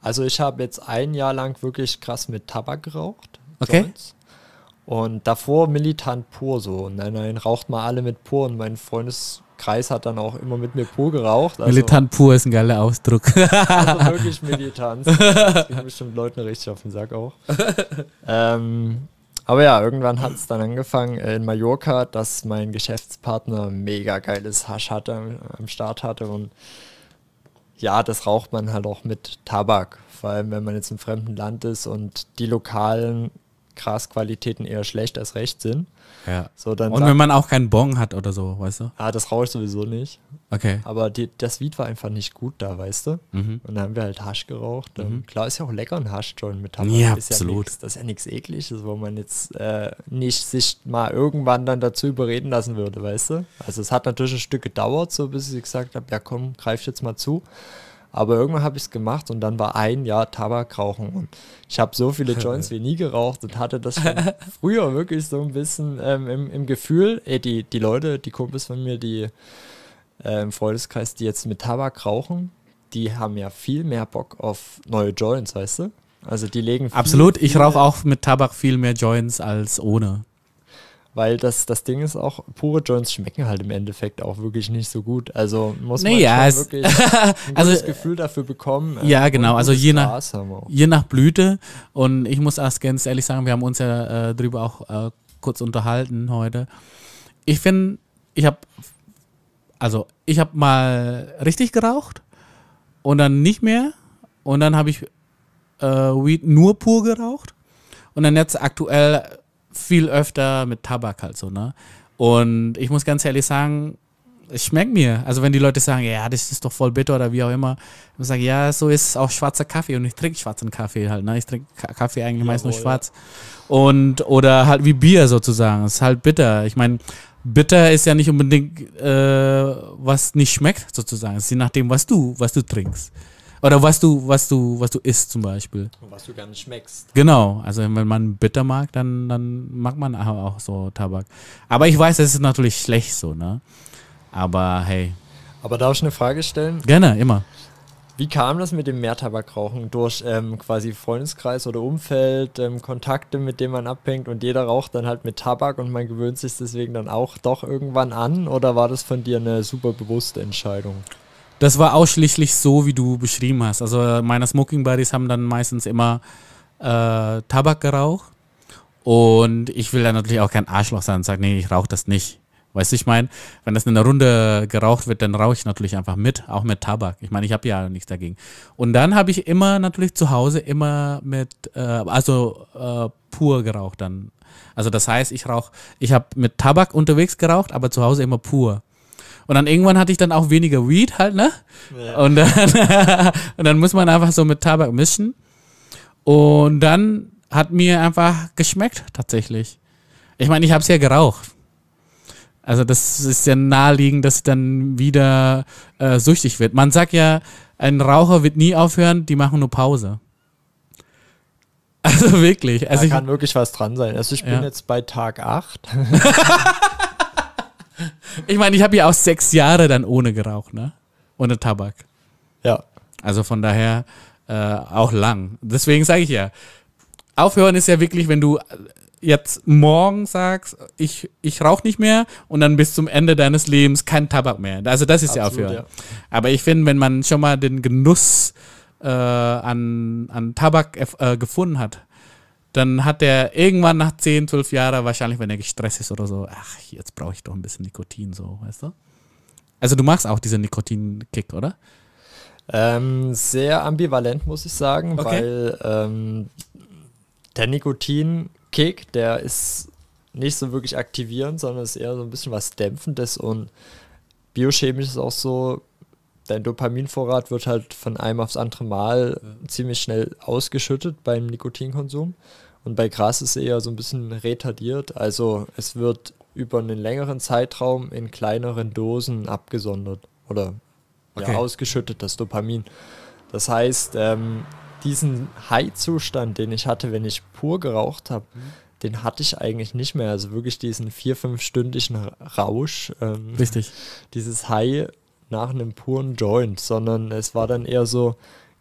Also ich habe jetzt ein Jahr lang wirklich krass mit Tabak geraucht. Okay. Joints. Und davor militant pur so. Nein, nein, raucht mal alle mit pur. Und mein Freundeskreis hat dann auch immer mit mir pur geraucht. Also, Militant pur ist ein geiler Ausdruck. Also wirklich Militanz. Das kriegen bestimmt Leute richtig auf den Sack auch. ähm, aber ja, irgendwann hat es dann angefangen in Mallorca, dass mein Geschäftspartner mega geiles Hasch hatte, am Start hatte und ja, das raucht man halt auch mit Tabak. Vor allem, wenn man jetzt im fremden Land ist und die lokalen Grasqualitäten eher schlecht als recht sind. Ja. So, dann Und sagt- wenn man auch keinen Bon hat oder so, weißt du? ah, das rauche ich sowieso nicht. Okay. Aber die, das Weed war einfach nicht gut da, weißt du? Mhm. Und dann haben wir halt Hasch geraucht. Ähm, Klar ist ja auch lecker ein Haschjoint mit Tabak. Ja, ist absolut. Ja nix, das ist ja nichts ekliges, wo man jetzt äh, nicht sich mal irgendwann dann dazu überreden lassen würde, weißt du? Also es hat natürlich ein Stück gedauert, so bis ich gesagt habe, ja komm, greif jetzt mal zu. Aber irgendwann habe ich es gemacht und dann war ein Jahr Tabakrauchen. Und ich habe so viele Joints wie nie geraucht und hatte das schon früher wirklich so ein bisschen ähm, im, im Gefühl, ey, die, die Leute, die Kumpels von mir, die äh, im Freundeskreis, die jetzt mit Tabak rauchen, die haben ja viel mehr Bock auf neue Joints, weißt du? Also die legen viel, Absolut. Ich rauche auch mit Tabak viel mehr Joints als ohne. Weil das, das Ding ist auch, pure Joints schmecken halt im Endeffekt auch wirklich nicht so gut. Also muss man Naja, schon wirklich ein Also, gutes Gefühl dafür bekommen. äh, ja, genau, also je nach-. Je nach Blüte. Und ich muss erst ganz ehrlich sagen, wir haben uns ja äh, drüber auch äh, kurz unterhalten heute. Ich finde, ich habe, also ich habe mal richtig geraucht und dann nicht mehr. Und dann habe ich äh, Weed nur pur geraucht. Und dann jetzt aktuell viel öfter mit Tabak halt so, ne? Und ich muss ganz ehrlich sagen, es schmeckt mir. Also wenn die Leute sagen, ja, das ist doch voll bitter oder wie auch immer, ich sage, ja, so ist auch schwarzer Kaffee und ich trinke schwarzen Kaffee halt, ne? Ich trinke Ka- Kaffee eigentlich meist nur schwarz. Und, oder halt wie Bier sozusagen. Es ist halt bitter. Ich meine, bitter ist ja nicht unbedingt, äh, was nicht schmeckt, sozusagen. Es ist je nachdem, was du, was du trinkst. Oder was du, was du, was du isst zum Beispiel. Was du gar nicht schmeckst. Genau, also wenn man bitter mag, dann, dann mag man auch auch so Tabak. Aber ich weiß, es ist natürlich schlecht so, ne? Aber hey, Aber darf ich eine Frage stellen? gerne, immer. Wie kam das mit dem Mehrtabakrauchen? Durch ähm, quasi Freundeskreis oder Umfeld, ähm, Kontakte, mit denen man abhängt und jeder raucht dann halt mit Tabak und man gewöhnt sich deswegen dann auch doch irgendwann an? Oder war das von dir eine super bewusste Entscheidung? Das war ausschließlich so, wie du beschrieben hast. Also meine Smoking Buddies haben dann meistens immer äh, Tabak geraucht. Und ich will dann natürlich auch kein Arschloch sein und sagen, nee, ich rauche das nicht. Weißt du, ich meine, wenn das in einer Runde geraucht wird, dann rauche ich natürlich einfach mit, auch mit Tabak. Ich meine, ich habe ja nichts dagegen. Und dann habe ich immer natürlich zu Hause immer mit, äh, also äh, pur geraucht dann. Also das heißt, ich rauche, ich habe mit Tabak unterwegs geraucht, aber zu Hause immer pur. Und dann irgendwann hatte ich dann auch weniger Weed halt, ne? Und, dann, und dann muss man einfach so mit Tabak mischen. Und dann hat mir einfach geschmeckt, tatsächlich. Ich meine, ich habe es ja geraucht. Also das ist ja naheliegend, dass es dann wieder äh, süchtig wird. Man sagt ja, ein Raucher wird nie aufhören, die machen nur Pause. Also wirklich. Also da ich, kann wirklich was dran sein. Also ich bin Ja. jetzt bei Tag 8. ich meine, ich habe ja auch sechs Jahre dann ohne geraucht, ne? Ohne Tabak. ja. Also von daher äh, auch lang. Deswegen sage ich ja, aufhören ist ja wirklich, wenn du jetzt morgen sagst, ich, ich rauche nicht mehr und dann bis zum Ende deines Lebens kein Tabak mehr. Also das ist ja Absolut, aufhören. ja. Aber ich finde, wenn man schon mal den Genuss äh, an, an Tabak äh, gefunden hat, dann hat der irgendwann nach 10, 12 Jahren, wahrscheinlich, wenn er gestresst ist oder so, ach, jetzt brauche ich doch ein bisschen Nikotin, so, weißt du? Also du magst auch diesen Nikotin-Kick, oder? Ähm, sehr ambivalent, muss ich sagen, Okay. weil ähm, der Nikotin-Kick, der ist nicht so wirklich aktivierend, sondern ist eher so ein bisschen was Dämpfendes und biochemisch ist auch so, dein Dopaminvorrat wird halt von einem aufs andere Mal ziemlich schnell ausgeschüttet beim Nikotinkonsum. Und bei Gras ist es eher so ein bisschen retardiert. Also es wird über einen längeren Zeitraum in kleineren Dosen abgesondert oder Okay. ja, ausgeschüttet, das Dopamin. Das heißt, ähm, diesen High-Zustand, den ich hatte, wenn ich pur geraucht habe, den hatte ich eigentlich nicht mehr. Also wirklich diesen vier, fünfstündigen Rausch. Ähm, Richtig. dieses High nach einem puren Joint, sondern es war dann eher so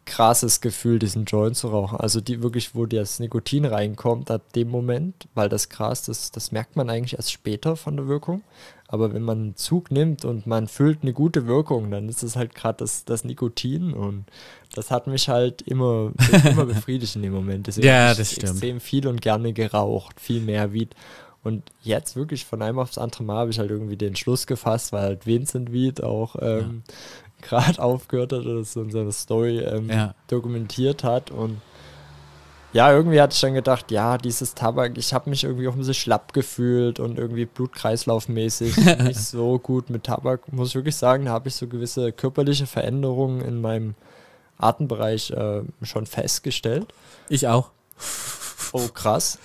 krasses Gefühl, diesen Joint zu rauchen. Also die wirklich, wo das Nikotin reinkommt, ab dem Moment, weil das Gras, das, das merkt man eigentlich erst später von der Wirkung. Aber wenn man einen Zug nimmt und man fühlt eine gute Wirkung, dann ist es halt gerade das, das Nikotin und das hat mich halt immer, immer befriedigt in dem Moment. Deswegen Ja, hab ich das stimmt. extrem viel und gerne geraucht, viel mehr Weed. Und jetzt wirklich von einem aufs andere Mal habe ich halt irgendwie den Schluss gefasst, weil halt Vincent Weed auch ähm, gerade aufgehört hat oder so in seiner Story ähm, Ja. dokumentiert hat. Und ja, irgendwie hatte ich dann gedacht, ja, dieses Tabak, ich habe mich irgendwie auch ein bisschen schlapp gefühlt und irgendwie blutkreislaufmäßig nicht so gut mit Tabak, muss ich wirklich sagen, da habe ich so gewisse körperliche Veränderungen in meinem Atembereich äh, schon festgestellt. Ich auch. Oh, krass.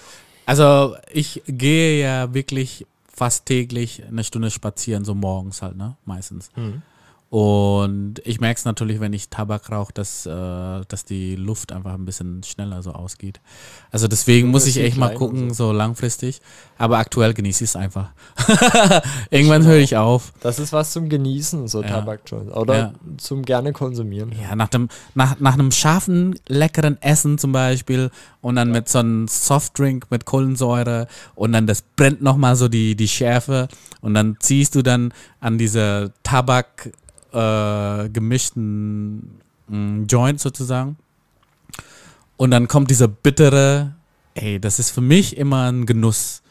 Also ich gehe ja wirklich fast täglich eine Stunde spazieren, so morgens halt, ne? Meistens. Mhm. Und ich merke es natürlich, wenn ich Tabak rauche, dass, äh, dass die Luft einfach ein bisschen schneller so ausgeht. Also deswegen muss ich echt mal gucken, so. so. langfristig. Aber aktuell genieße ich es einfach. Irgendwann höre ich auf. Das ist was zum Genießen, so ja. Tabakjoints. Oder ja. zum gerne konsumieren. Ja, nach, dem, nach, nach einem scharfen, leckeren Essen zum Beispiel und dann ja. mit so einem Softdrink mit Kohlensäure und dann das brennt nochmal so die, die Schärfe und dann ziehst du dann an diese Tabak äh, gemischten mh, mm, Joint sozusagen. Und dann kommt dieser bittere, ey, das ist für mich immer ein Genuss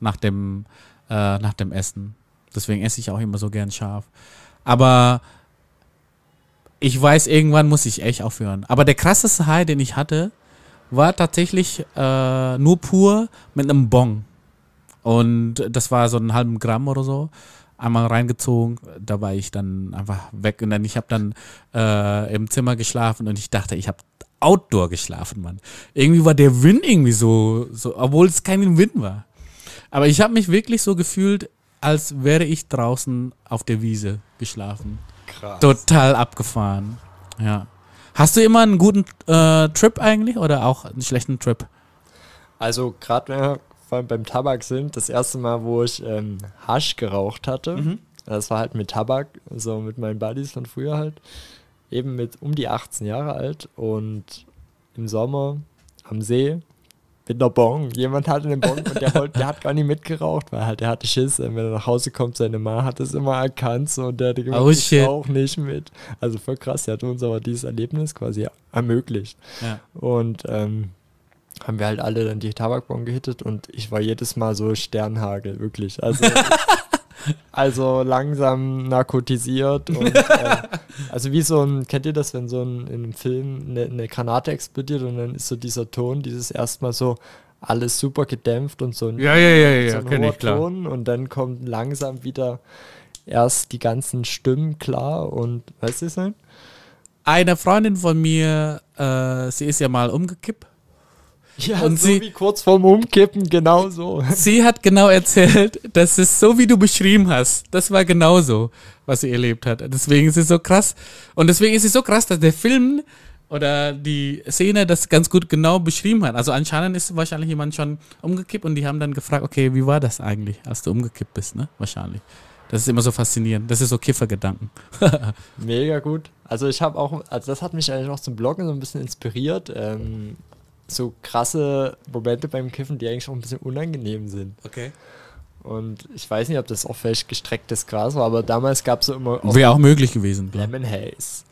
nach dem, äh, nach dem Essen. Deswegen esse ich auch immer so gern scharf. Aber ich weiß, irgendwann muss ich echt aufhören. Aber der krasseste High, den ich hatte, war tatsächlich äh, nur pur mit einem Bong. Und das war so einen halben Gramm oder so einmal reingezogen, da war ich dann einfach weg und dann ich habe dann äh, im Zimmer geschlafen und ich dachte, ich habe Outdoor geschlafen, Mann. Irgendwie war der Wind irgendwie so, so obwohl es kein Wind war. Aber ich habe mich wirklich so gefühlt, als wäre ich draußen auf der Wiese geschlafen. Krass. Total abgefahren. Ja. Hast du immer einen guten äh, Trip eigentlich oder auch einen schlechten Trip? Also gerade vor allem beim Tabak sind, das erste Mal, wo ich ähm, Hasch geraucht hatte, mhm. das war halt mit Tabak, so mit meinen Buddies von früher halt, eben mit um die 18 Jahre alt und im Sommer am See mit einer Bon. Jemand hatte einen Bon und der, wollte, der hat gar nicht mitgeraucht, weil halt der hatte Schiss. Wenn er nach Hause kommt, seine Ma hat es immer erkannt so, und der hat gesagt, oh, ich rauch nicht mit. Also voll krass, der hat uns aber dieses Erlebnis quasi ermöglicht. Ja. Und ähm, haben wir halt alle dann die Tabakbomben gehittet und ich war jedes Mal so Sternhagel, wirklich. Also, also langsam narkotisiert und äh, also wie so ein, kennt ihr das, wenn so ein, in einem Film eine, eine Granate explodiert und dann ist so dieser Ton, dieses erstmal so alles super gedämpft und so ein, ja, ja, ja, ja, so ein hoher ich, Ton und dann kommt langsam wieder erst die ganzen Stimmen klar und weißt du sein? Eine Freundin von mir, äh, sie ist ja mal umgekippt ja, und so sie, wie kurz vorm Umkippen, genau so. Sie hat genau erzählt, dass es so, wie du beschrieben hast, das war genau so, was sie erlebt hat. Deswegen ist es so krass. Und deswegen ist es so krass, dass der Film oder die Szene das ganz gut genau beschrieben hat. Also anscheinend ist wahrscheinlich jemand schon umgekippt und die haben dann gefragt, okay, wie war das eigentlich, als du umgekippt bist, ne? Wahrscheinlich. Das ist immer so faszinierend. Das ist so Kiffergedanken. Mega gut. Also ich habe auch, also das hat mich eigentlich auch zum Bloggen so ein bisschen inspiriert. Ähm, so krasse Momente beim Kiffen, die eigentlich auch ein bisschen unangenehm sind. Okay. Und ich weiß nicht, ob das auch vielleicht gestrecktes Gras war, aber damals gab es so immer. Wäre auch möglich gewesen. Klar. Lemon Haze.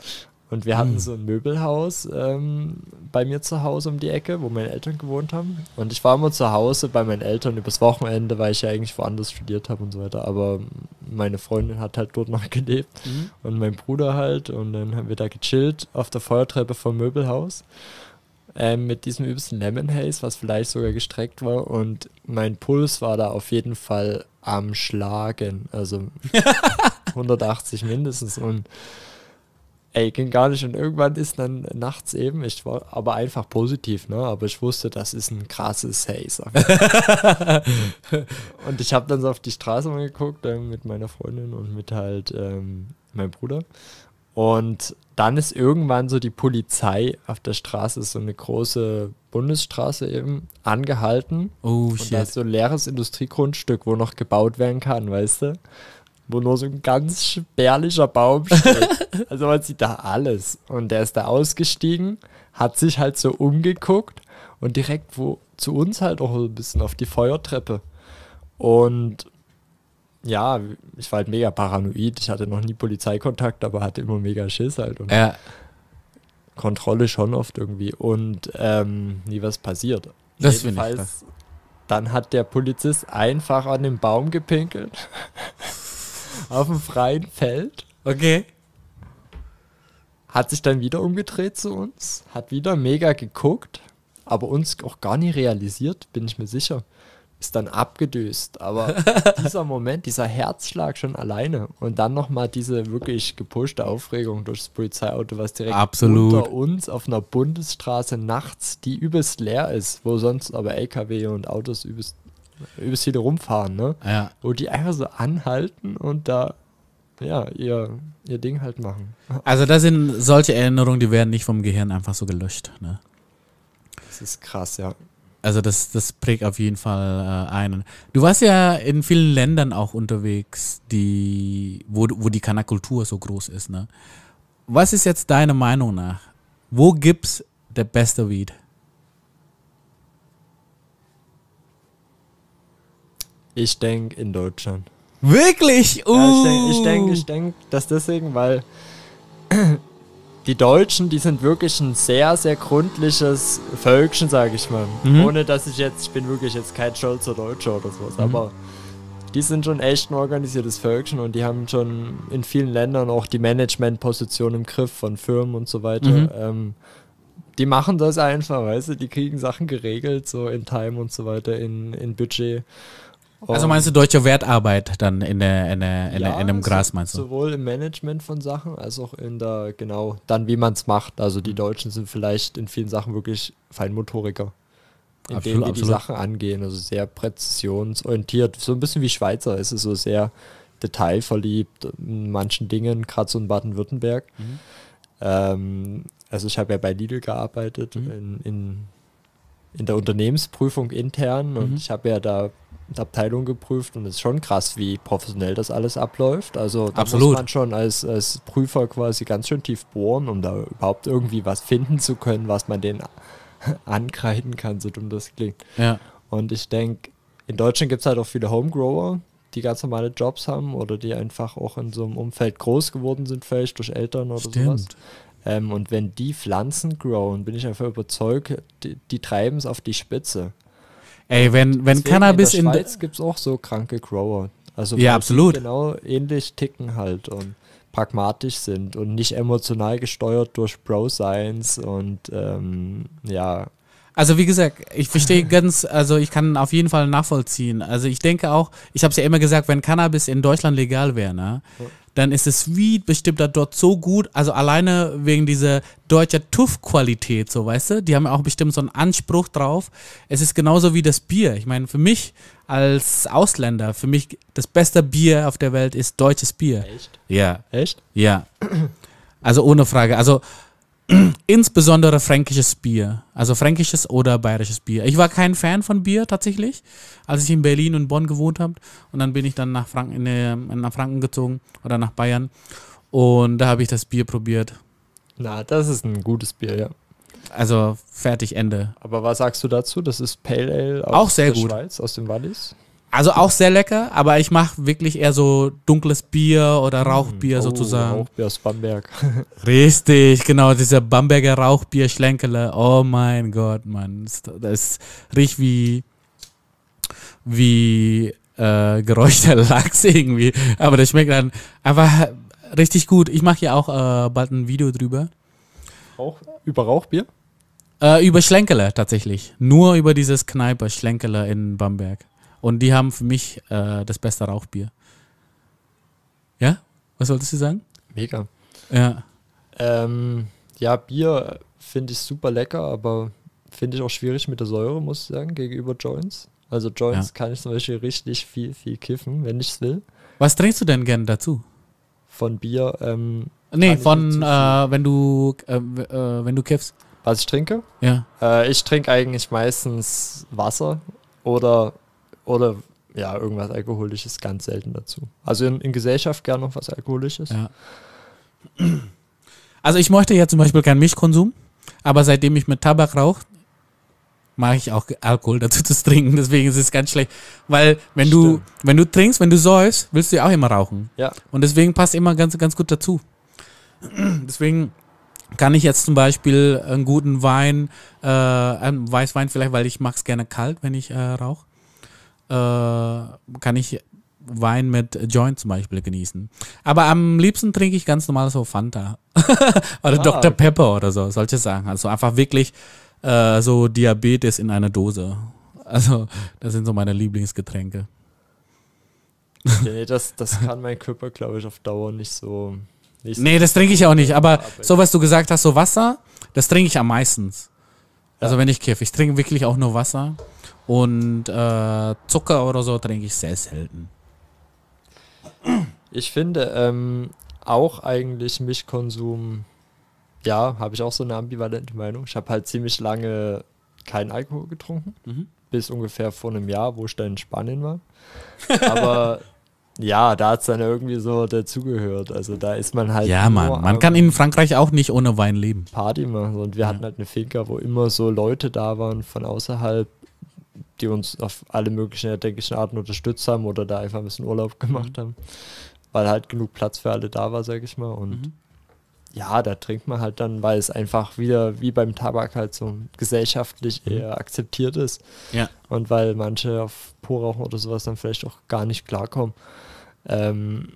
Und wir hatten hm. so ein Möbelhaus ähm, bei mir zu Hause um die Ecke, wo meine Eltern gewohnt haben. Und ich war immer zu Hause bei meinen Eltern übers Wochenende, weil ich ja eigentlich woanders studiert habe und so weiter. Aber meine Freundin hat halt dort noch gelebt mhm. und mein Bruder halt. Und dann haben wir da gechillt auf der Feuertreppe vom Möbelhaus ähm, mit diesem übelsten Lemon Haze, was vielleicht sogar gestreckt war. Und mein Puls war da auf jeden Fall am Schlagen. Also 180 mindestens. Und ey, ging gar nicht. Und irgendwann ist dann nachts eben, ich war aber einfach positiv, ne? Aber ich wusste, das ist ein krasses Haze. und ich habe dann so auf die Straße mal geguckt äh, mit meiner Freundin und mit halt ähm, meinem Bruder. Und dann ist irgendwann so die Polizei auf der Straße, so eine große Bundesstraße eben, angehalten. Oh, und shit. da ist so ein leeres Industriegrundstück, wo noch gebaut werden kann, weißt du? Wo nur so ein ganz spärlicher Baum steht. also man sieht da alles. Und der ist da ausgestiegen, hat sich halt so umgeguckt und direkt wo zu uns halt auch ein bisschen auf die Feuertreppe. Und ja, ich war halt mega paranoid. Ich hatte noch nie Polizeikontakt, aber hatte immer mega Schiss halt. Und ja. Kontrolle schon oft irgendwie. Und ähm, nie was passiert. Das finde ich krass. Dann hat der Polizist einfach an den Baum gepinkelt. auf dem freien Feld. Okay. Hat sich dann wieder umgedreht zu uns, hat wieder mega geguckt aber uns auch gar nicht realisiert, bin ich mir sicher. Ist dann abgedöst. Aber dieser Moment, dieser Herzschlag schon alleine und dann nochmal diese wirklich gepushte Aufregung durch das Polizeiauto, was direkt Absolut. unter uns auf einer Bundesstraße nachts, die übelst leer ist, wo sonst aber LKW und Autos übelst, übelst viele rumfahren, ne? Ja. Wo die einfach so anhalten und da ja, ihr, ihr Ding halt machen. Also das sind solche Erinnerungen, die werden nicht vom Gehirn einfach so gelöscht. Ne? Das ist krass, ja. Also das, das prägt auf jeden Fall äh, einen. Du warst ja in vielen Ländern auch unterwegs, die, wo, wo die Kana-Kultur so groß ist. Ne? Was ist jetzt deine Meinung nach? Wo gibt's der beste Weed? Ich denke in Deutschland. Wirklich? Uh. Ja, ich denke, ich denk, ich denk, dass deswegen, weil die Deutschen, die sind wirklich ein sehr, sehr gründliches Völkchen, sage ich mal. Mhm. Ohne dass ich jetzt, ich bin wirklich jetzt kein stolzer Deutscher oder sowas, Mhm. aber die sind schon echt ein organisiertes Völkchen und die haben schon in vielen Ländern auch die Managementposition im Griff von Firmen und so weiter. Mhm. Ähm, die machen das einfach, weißt du, die kriegen Sachen geregelt, so in Time und so weiter, in, in Budget. Also meinst du deutsche Wertarbeit dann in, der, in, der, in, der, in dem Gras, meinst du? Sowohl im Management von Sachen als auch in der, genau, dann wie man es macht. Also Mhm. die Deutschen sind vielleicht in vielen Sachen wirklich Feinmotoriker. In Absolut, denen die absolut. Sachen angehen, also sehr präzisionsorientiert. So ein bisschen wie Schweizer ist es so sehr detailverliebt in manchen Dingen, gerade so in Baden-Württemberg. Mhm. Ähm, also ich habe ja bei Lidl gearbeitet, Mhm. in, in, in der Unternehmensprüfung intern und Mhm. ich habe ja da die Abteilung geprüft und es ist schon krass, wie professionell das alles abläuft. Also da Absolut. muss man schon als, als Prüfer quasi ganz schön tief bohren, um da überhaupt irgendwie was finden zu können, was man denen ankreiden kann, so dumm das klingt. Ja. Und ich denke, in Deutschland gibt es halt auch viele Homegrower, die ganz normale Jobs haben oder die einfach auch in so einem Umfeld groß geworden sind, vielleicht durch Eltern oder sowas. Stimmt. Ähm, und wenn die Pflanzen growen, bin ich einfach überzeugt, die, die treiben es auf die Spitze. Ey, wenn, wenn Deswegen Cannabis in der Schweiz gibt es auch so kranke Grower. Also Ja, absolut. genau ähnlich ticken halt und pragmatisch sind und nicht emotional gesteuert durch Bro-Science und ähm, ja, Also wie gesagt, ich verstehe ganz, also ich kann auf jeden Fall nachvollziehen. Also ich denke auch, ich habe es ja immer gesagt, wenn Cannabis in Deutschland legal wäre, ne, Ja. Dann ist das Weed bestimmt da dort so gut, also alleine wegen dieser deutscher TÜV-Qualität, so weißt du, die haben ja auch bestimmt so einen Anspruch drauf. Es ist genauso wie das Bier. Ich meine, für mich als Ausländer, für mich das beste Bier auf der Welt ist deutsches Bier. echt? Ja, Echt? ja. Also ohne Frage. Also insbesondere fränkisches Bier. Also fränkisches oder bayerisches Bier. Ich war kein Fan von Bier tatsächlich, als ich in Berlin und Bonn gewohnt habe. Und dann bin ich dann nach Franken, äh, nach Franken gezogen oder nach Bayern. Und da habe ich das Bier probiert. Na, das ist ein gutes Bier, ja. Also fertig, Ende. Aber was sagst du dazu? Das ist Pale Ale aus Auch sehr der gut. Schweiz, aus dem Wallis. Also auch sehr lecker, aber ich mache wirklich eher so dunkles Bier oder Rauchbier Oh, sozusagen. Rauchbier aus Bamberg. Richtig, genau, dieser Bamberger Rauchbier Schlenkele. Oh mein Gott, Mann. Das- Das riecht wie, wie äh, geräuchter Lachs irgendwie. Aber das schmeckt dann einfach richtig gut. Ich mache ja auch äh, bald ein Video drüber. Rauch, über Rauchbier? Äh, über Schlenkele tatsächlich. Nur über dieses Kneipe Schlenkele in Bamberg. Und die haben für mich äh, das beste Rauchbier. Ja? Was wolltest du sagen? Mega. Ja. Ähm, ja, Bier finde ich super lecker, aber finde ich auch schwierig mit der Säure, muss ich sagen, gegenüber Joints. Also Joints Ja. kann ich zum Beispiel richtig viel, viel kiffen, wenn ich es will. Was trinkst du denn gern dazu? Von Bier, ähm, Nee, von äh, wenn du äh, äh, wenn du kiffst. was ich trinke. Ja. Äh, ich trinke eigentlich meistens Wasser oder, oder ja, irgendwas Alkoholisches ganz selten dazu. Also in, in Gesellschaft gern noch was Alkoholisches. Ja. Also ich möchte ja zum Beispiel keinen Milchkonsum, aber seitdem ich mit Tabak rauche, mache ich auch Alkohol dazu zu trinken. Deswegen ist es ganz schlecht. Weil wenn du, wenn du trinkst, wenn du säufst, willst du ja auch immer rauchen. Ja. Und deswegen passt immer ganz, ganz gut dazu. Deswegen kann ich jetzt zum Beispiel einen guten Wein, äh, einen Weißwein vielleicht, weil ich mag es gerne kalt, wenn ich äh, rauche, kann ich Wein mit Joint zum Beispiel genießen. Aber am liebsten trinke ich ganz normal so Fanta oder Ah, Dr. Pepper oder so, solche Sachen. Also einfach wirklich äh, so Diabetes in einer Dose. Also, das sind so meine Lieblingsgetränke. nee, das, das kann mein Körper, glaube ich, auf Dauer nicht so. Nicht nee, das trinke ich auch nicht. Aber so, was du gesagt hast, so Wasser, das trinke ich am meisten. Also, wenn ich kiffe. Ich trinke wirklich auch nur Wasser. Und äh, Zucker oder so trinke ich sehr selten. Ich finde ähm, auch eigentlich Milchkonsum, ja, habe ich auch so eine ambivalente Meinung. Ich habe halt ziemlich lange keinen Alkohol getrunken, Mhm. bis ungefähr vor einem Jahr, wo ich dann in Spanien war. Aber ja, da hat es dann irgendwie so dazugehört. Also da ist man halt. Ja. Man am kann in Frankreich auch nicht ohne Wein leben. Party machen. Und wir hatten halt eine Finca, wo immer so Leute da waren von außerhalb, die uns auf alle möglichen erdenklichen Arten unterstützt haben oder da einfach ein bisschen Urlaub gemacht haben. Weil halt genug Platz für alle da war, sag ich mal. Und Mhm. ja, da trinkt man halt dann, weil es einfach wieder wie beim Tabak halt so gesellschaftlich eher akzeptiert ist. Ja. Und weil manche auf Purrauchen oder sowas dann vielleicht auch gar nicht klarkommen. Ähm,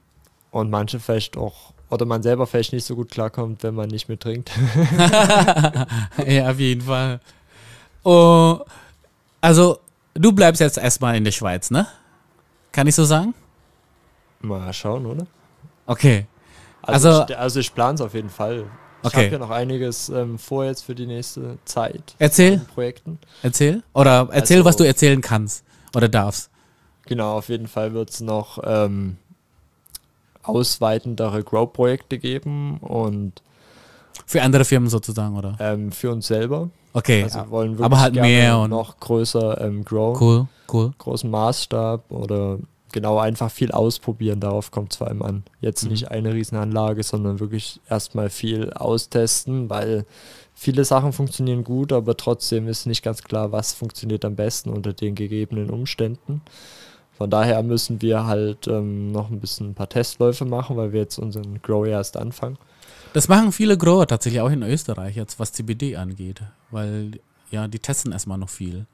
und manche vielleicht auch, oder man selber vielleicht nicht so gut klarkommt, wenn man nicht mehr trinkt. ja, auf jeden Fall. Oh, also, du bleibst jetzt erstmal in der Schweiz, ne? Kann ich so sagen? Mal schauen, oder? Okay. Also, Also- ich, also ich plane es auf jeden Fall. Ich Okay. habe ja noch einiges ähm, vor jetzt für die nächste Zeit. Erzähl. Projekten. Erzähl. Oder erzähl, Also- was du erzählen kannst. Oder darfst. Genau, auf jeden Fall wird es noch ähm, ausweitendere Grow-Projekte geben und Für andere Firmen sozusagen, oder? ähm, für uns selber. Okay. Also ja. wollen wirklich aber halt mehr und- noch größer ähm, growen, cool, cool. großen Maßstab oder genau einfach viel ausprobieren. Darauf kommt es vor allem an. Jetzt Mhm. nicht eine Riesenanlage, sondern wirklich erstmal viel austesten, weil viele Sachen funktionieren gut, aber trotzdem ist nicht ganz klar, was funktioniert am besten unter den gegebenen Umständen. Von daher müssen wir halt ähm, noch ein bisschen ein paar Testläufe machen, weil wir jetzt unseren Grow erst anfangen. Das machen viele Grower tatsächlich auch in Österreich jetzt, was CBD angeht. Weil, ja, die testen erstmal noch viel.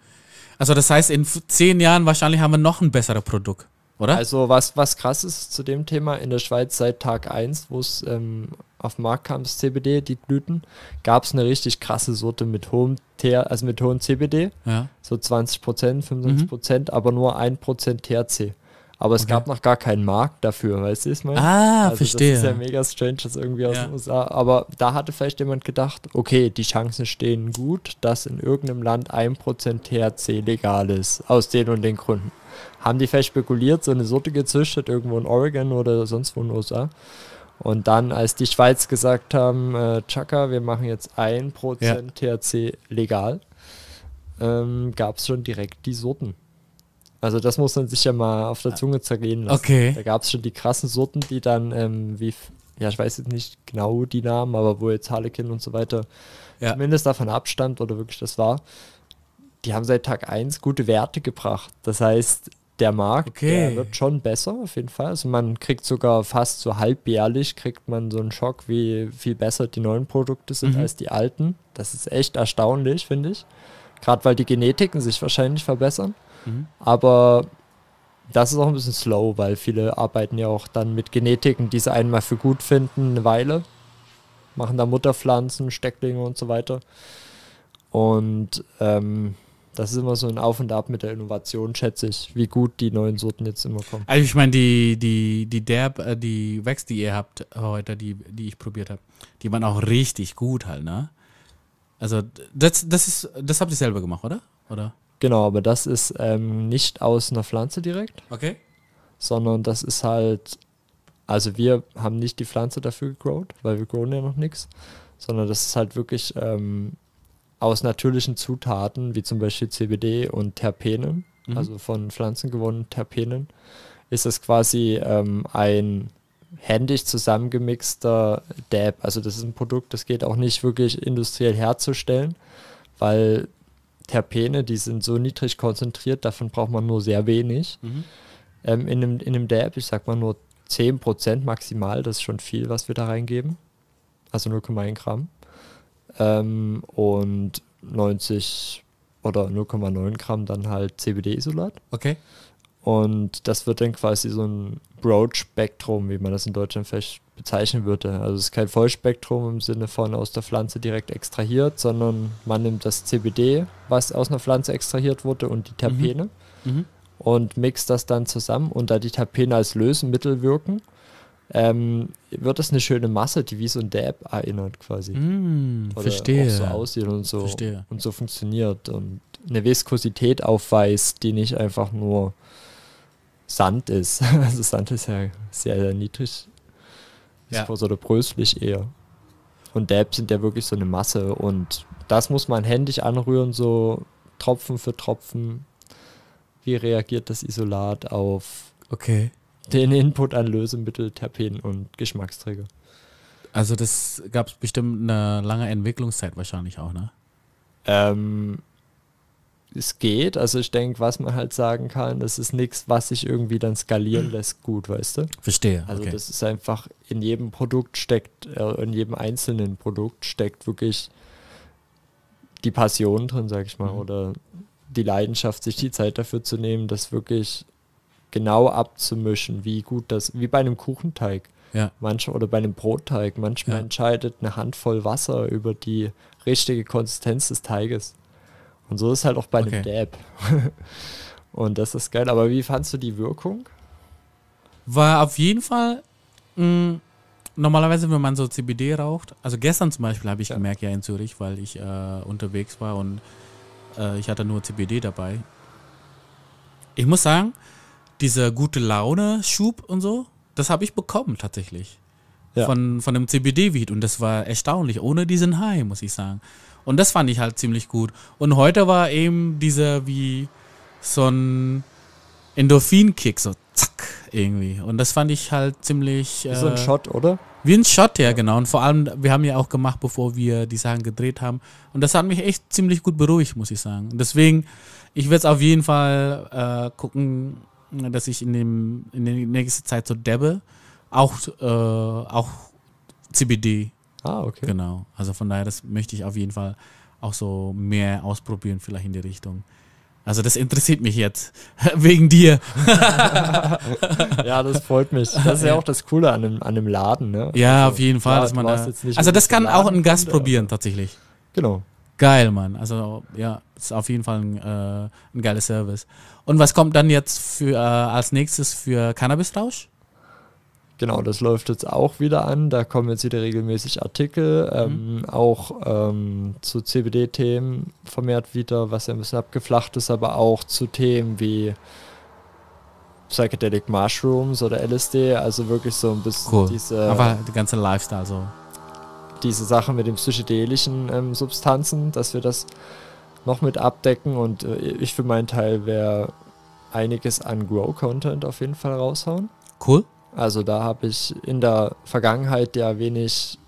Also das heißt, in zehn Jahren wahrscheinlich haben wir noch ein besseres Produkt, oder? Also was, was krass ist zu dem Thema, in der Schweiz seit Tag 1, wo es ähm, auf den Markt kam, das CBD, die Blüten, gab es eine richtig krasse Sorte mit hohem TH, also mit hohem CBD, ja. so 20%, 25%, aber nur 1% THC. Aber es Okay. gab noch gar keinen Markt dafür, weißt du, ich meine? Ah, also verstehe. Das ist ja mega strange, das irgendwie aus Ja. den USA. Aber da hatte vielleicht jemand gedacht, okay, die Chancen stehen gut, dass in irgendeinem Land 1% THC legal ist, aus den und den Gründen. Haben die vielleicht spekuliert, so eine Sorte gezüchtet, irgendwo in Oregon oder sonst wo in den USA. Und dann, als die Schweiz gesagt haben, äh, Chaka, wir machen jetzt 1% THC legal, ähm, gab es schon direkt die Sorten. Also das muss man sich ja mal auf der Zunge zergehen lassen. Okay. Da gab es schon die krassen Sorten, die dann, ähm, wie, ja, ich weiß jetzt nicht genau die Namen, aber wo jetzt Harlequin und so weiter Ja. zumindest davon abstand oder wirklich das war, die haben seit Tag 1 gute Werte gebracht. Das heißt, der Markt Okay. der wird schon besser auf jeden Fall. Also man kriegt sogar fast so halbjährlich, kriegt man so einen Schock, wie viel besser die neuen Produkte sind Mhm. als die alten. Das ist echt erstaunlich, finde ich. Gerade weil die Genetiken sich wahrscheinlich verbessern. Mhm. Aber das ist auch ein bisschen slow, weil viele arbeiten ja auch dann mit Genetiken, die sie einmal für gut finden, eine Weile. Machen da Mutterpflanzen, Stecklinge und so weiter. Und ähm, das ist immer so ein Auf und Ab mit der Innovation, schätze ich, wie gut die neuen Sorten jetzt immer kommen. Also ich meine, die, die, die Derb, äh, die Wax, die ihr habt heute, die, die ich probiert habe, die waren auch richtig gut halt, ne? Also das, das ist, das habt ihr selber gemacht, oder? Oder? Genau, aber das ist ähm, nicht aus einer Pflanze direkt, Okay. sondern das ist halt, also wir haben nicht die Pflanze dafür gegrowt, weil wir growen ja noch nichts, sondern das ist halt wirklich ähm, aus natürlichen Zutaten, wie zum Beispiel CBD und Terpenen, Mhm. also von Pflanzen gewonnenen Terpenen, ist es quasi ähm, ein händisch zusammengemixter Dab. Also das ist ein Produkt, das geht auch nicht wirklich industriell herzustellen, weil Terpene, die sind so niedrig konzentriert, davon braucht man nur sehr wenig. Mhm. Ähm, in, einem, in einem Dab, ich sag mal nur 10% maximal, das ist schon viel, was wir da reingeben. Also 0,1 Gramm. Ähm, und 90 oder 0,9 Gramm dann halt CBD-Isolat. Okay. Und das wird dann quasi so ein Broad-Spektrum, wie man das in Deutschland vielleicht bezeichnen würde. Also es ist kein Vollspektrum im Sinne von aus der Pflanze direkt extrahiert, sondern man nimmt das CBD, was aus einer Pflanze extrahiert wurde, und die Terpene Mhm. und mixt das dann zusammen. Und da die Terpene als Lösemittel wirken, ähm, wird es eine schöne Masse, die wie so ein Dab erinnert quasi. Mm, Oder verstehe. Auch so aussieht und so, Verstehe. und so funktioniert und eine Viskosität aufweist, die nicht einfach nur Sand ist. Also Sand ist ja sehr, sehr niedrig. Ja. Viskos oder bröslich eher. Und Dabs sind ja wirklich so eine Masse und das muss man händisch anrühren, so Tropfen für Tropfen. Wie reagiert das Isolat auf Okay. den Input an Lösemittel, Terpen und Geschmacksträger? Also das gab es bestimmt eine lange Entwicklungszeit wahrscheinlich auch, ne? Ähm, es geht, also ich denke, was man halt sagen kann, das ist nichts, was sich irgendwie dann skalieren lässt, gut, weißt du? Verstehe. Also okay. das ist einfach, in jedem Produkt steckt, äh, in jedem einzelnen Produkt steckt wirklich die Passion drin, sag ich mal, Mhm. oder die Leidenschaft, sich die Zeit dafür zu nehmen, das wirklich genau abzumischen, wie gut das, wie bei einem Kuchenteig. ja. Manch, oder bei einem Brotteig. Manchmal Ja. entscheidet eine Handvoll Wasser über die richtige Konsistenz des Teiges. Und so ist halt auch bei einem Okay. Dab. Und das ist geil. Aber wie fandst du die Wirkung? War auf jeden Fall mh, normalerweise, wenn man so CBD raucht, also gestern zum Beispiel habe ich Ja. gemerkt, ja in Zürich, weil ich äh, unterwegs war und äh, ich hatte nur CBD dabei. Ich muss sagen, dieser gute Laune-Schub und so, das habe ich bekommen tatsächlich. Ja. Von, von dem CBD-Weed und das war erstaunlich, ohne diesen High, muss ich sagen. Und das fand ich halt ziemlich gut. Und heute war eben dieser wie so ein Endorphin-Kick, so zack, irgendwie. Und das fand ich halt ziemlich. Wie so ein äh, Shot, oder? Wie ein Shot, ja, genau. Und vor allem, wir haben ja auch gemacht, bevor wir die Sachen gedreht haben. Und das hat mich echt ziemlich gut beruhigt, muss ich sagen. Und deswegen, ich werde es auf jeden Fall äh, gucken, dass ich in, dem, in der nächsten Zeit so debbe. Auch, äh, auch CBD, Ah, okay. genau. Also von daher, das möchte ich auf jeden Fall auch so mehr ausprobieren, vielleicht in die Richtung. Also das interessiert mich jetzt. Wegen dir. Ja, das freut mich. Das ist ja auch das Coole an einem, an einem Laden, ne? Ja, Also, auf jeden Fall. klar, dass man da, also das kann im auch ein Gast Ladenkunde, probieren, tatsächlich. Genau. Geil, Mann. Also ja, ist auf jeden Fall ein, äh, ein geiler Service. Und was kommt dann jetzt für äh, als nächstes für Cannabis-Rausch? Genau, das läuft jetzt auch wieder an. Da kommen jetzt wieder regelmäßig Artikel, ähm, auch ähm, zu CBD-Themen vermehrt wieder, was ja ein bisschen abgeflacht ist, aber auch zu Themen wie Psychedelic Mushrooms oder LSD, also wirklich so ein bisschen Cool. diese, Einfach die ganze Lifestyle so. diese Sache mit den psychedelischen ähm, Substanzen, dass wir das noch mit abdecken und äh, ich für meinen Teil werde einiges an Grow-Content auf jeden Fall raushauen. Cool. Also da habe ich in der Vergangenheit ja wenig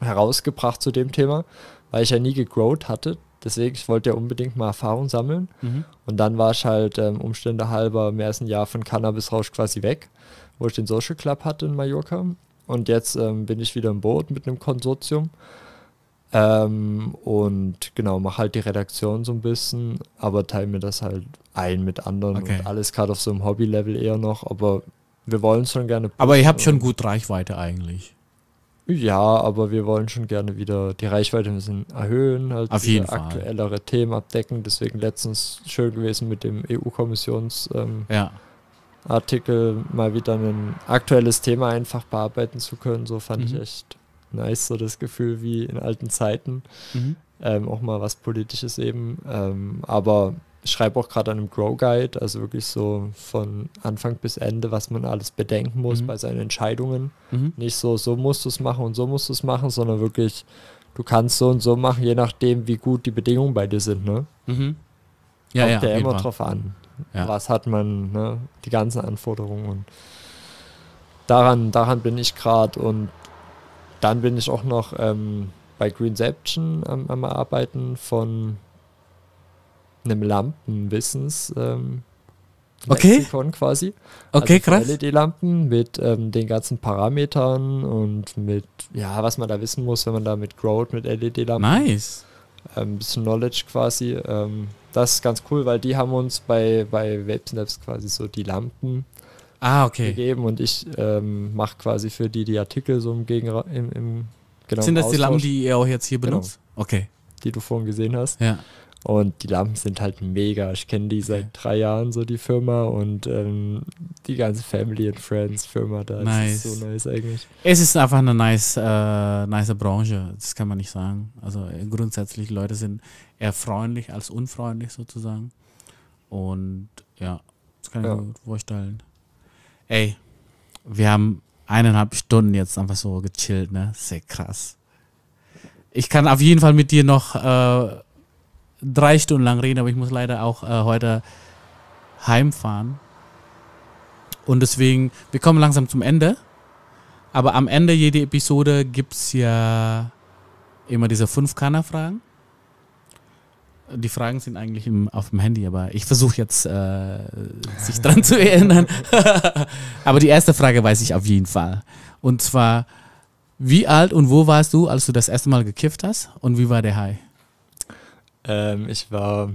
herausgebracht zu dem Thema, weil ich ja nie gegrowt hatte. Deswegen, ich wollte ja unbedingt mal Erfahrung sammeln. Mhm. Und dann war ich halt ähm, Umstände halber mehr als ein Jahr von Cannabisrausch quasi weg, wo ich den Social Club hatte in Mallorca. Und jetzt ähm, bin ich wieder im Boot mit einem Konsortium. Ähm, und genau, mache halt die Redaktion so ein bisschen, aber teile mir das halt ein mit anderen Okay. und alles gerade auf so einem Hobby-Level eher noch. Aber wir wollen schon gerne. Aber ihr habt schon gut Reichweite eigentlich. ja, aber wir wollen schon gerne wieder die Reichweite ein bisschen erhöhen, halt Auf jeden Fall. aktuellere Themen abdecken. Deswegen letztens schön gewesen mit dem EU-Kommissions-Artikel Ja. mal wieder ein aktuelles Thema einfach bearbeiten zu können. So fand ich Mhm. echt nice, so das Gefühl wie in alten Zeiten. Mhm. Ähm, auch mal was Politisches eben. Ähm, aber ich schreibe auch gerade an einem Grow Guide, also wirklich so von Anfang bis Ende, was man alles bedenken muss Mhm. bei seinen Entscheidungen Mhm. nicht so, so musst du es machen und so musst du es machen, sondern wirklich, du kannst so und so machen, je nachdem, wie gut die Bedingungen bei dir sind. Ne? Mhm. Ja, Kommt ja, ja immer Fall. drauf an. Ja. Was hat man, ne? die ganzen Anforderungen. Und daran, daran bin ich gerade und dann bin ich auch noch ähm, bei Greenception am, am Arbeiten von einem Lampenwissens. Ähm, Okay. Lexikon quasi. Okay, also krass. LED-Lampen mit ähm, den ganzen Parametern und mit, ja, was man da wissen muss, wenn man da mit growt, mit LED-Lampen. Nice. Ein bisschen Knowledge quasi. Ähm, das ist ganz cool, weil die haben uns bei, bei Vape Snaps quasi so die Lampen Ah, okay. gegeben und ich ähm, mache quasi für die die Artikel so im Gegen im, im genau, Sind das die Lampen, Austausch, die ihr auch jetzt hier Genau. benutzt? Okay. die du vorhin gesehen hast. Ja. Und die Lampen sind halt mega. Ich kenne die seit drei Jahren, so die Firma und ähm, die ganze Family and Friends Firma da. Nice. Das ist so nice eigentlich. Es ist einfach eine nice, äh, nice Branche, das kann man nicht sagen. Also äh, grundsätzlich, Leute sind eher freundlich als unfreundlich sozusagen. Und ja, das kann ich Ja. mir gut vorstellen. Ey, wir haben eineinhalb Stunden jetzt einfach so gechillt, ne? Sehr krass. Ich kann auf jeden Fall mit dir noch äh, drei Stunden lang reden, aber ich muss leider auch äh, heute heimfahren. Und deswegen, wir kommen langsam zum Ende. Aber am Ende jeder Episode gibt es ja immer diese fünf Kanner-Fragen. Die Fragen sind eigentlich im, auf dem Handy, aber ich versuche jetzt, äh, sich dran zu erinnern. aber die erste Frage weiß ich auf jeden Fall. Und zwar, wie alt und wo warst du, als du das erste Mal gekifft hast? Und wie war der High? Ähm, ich war,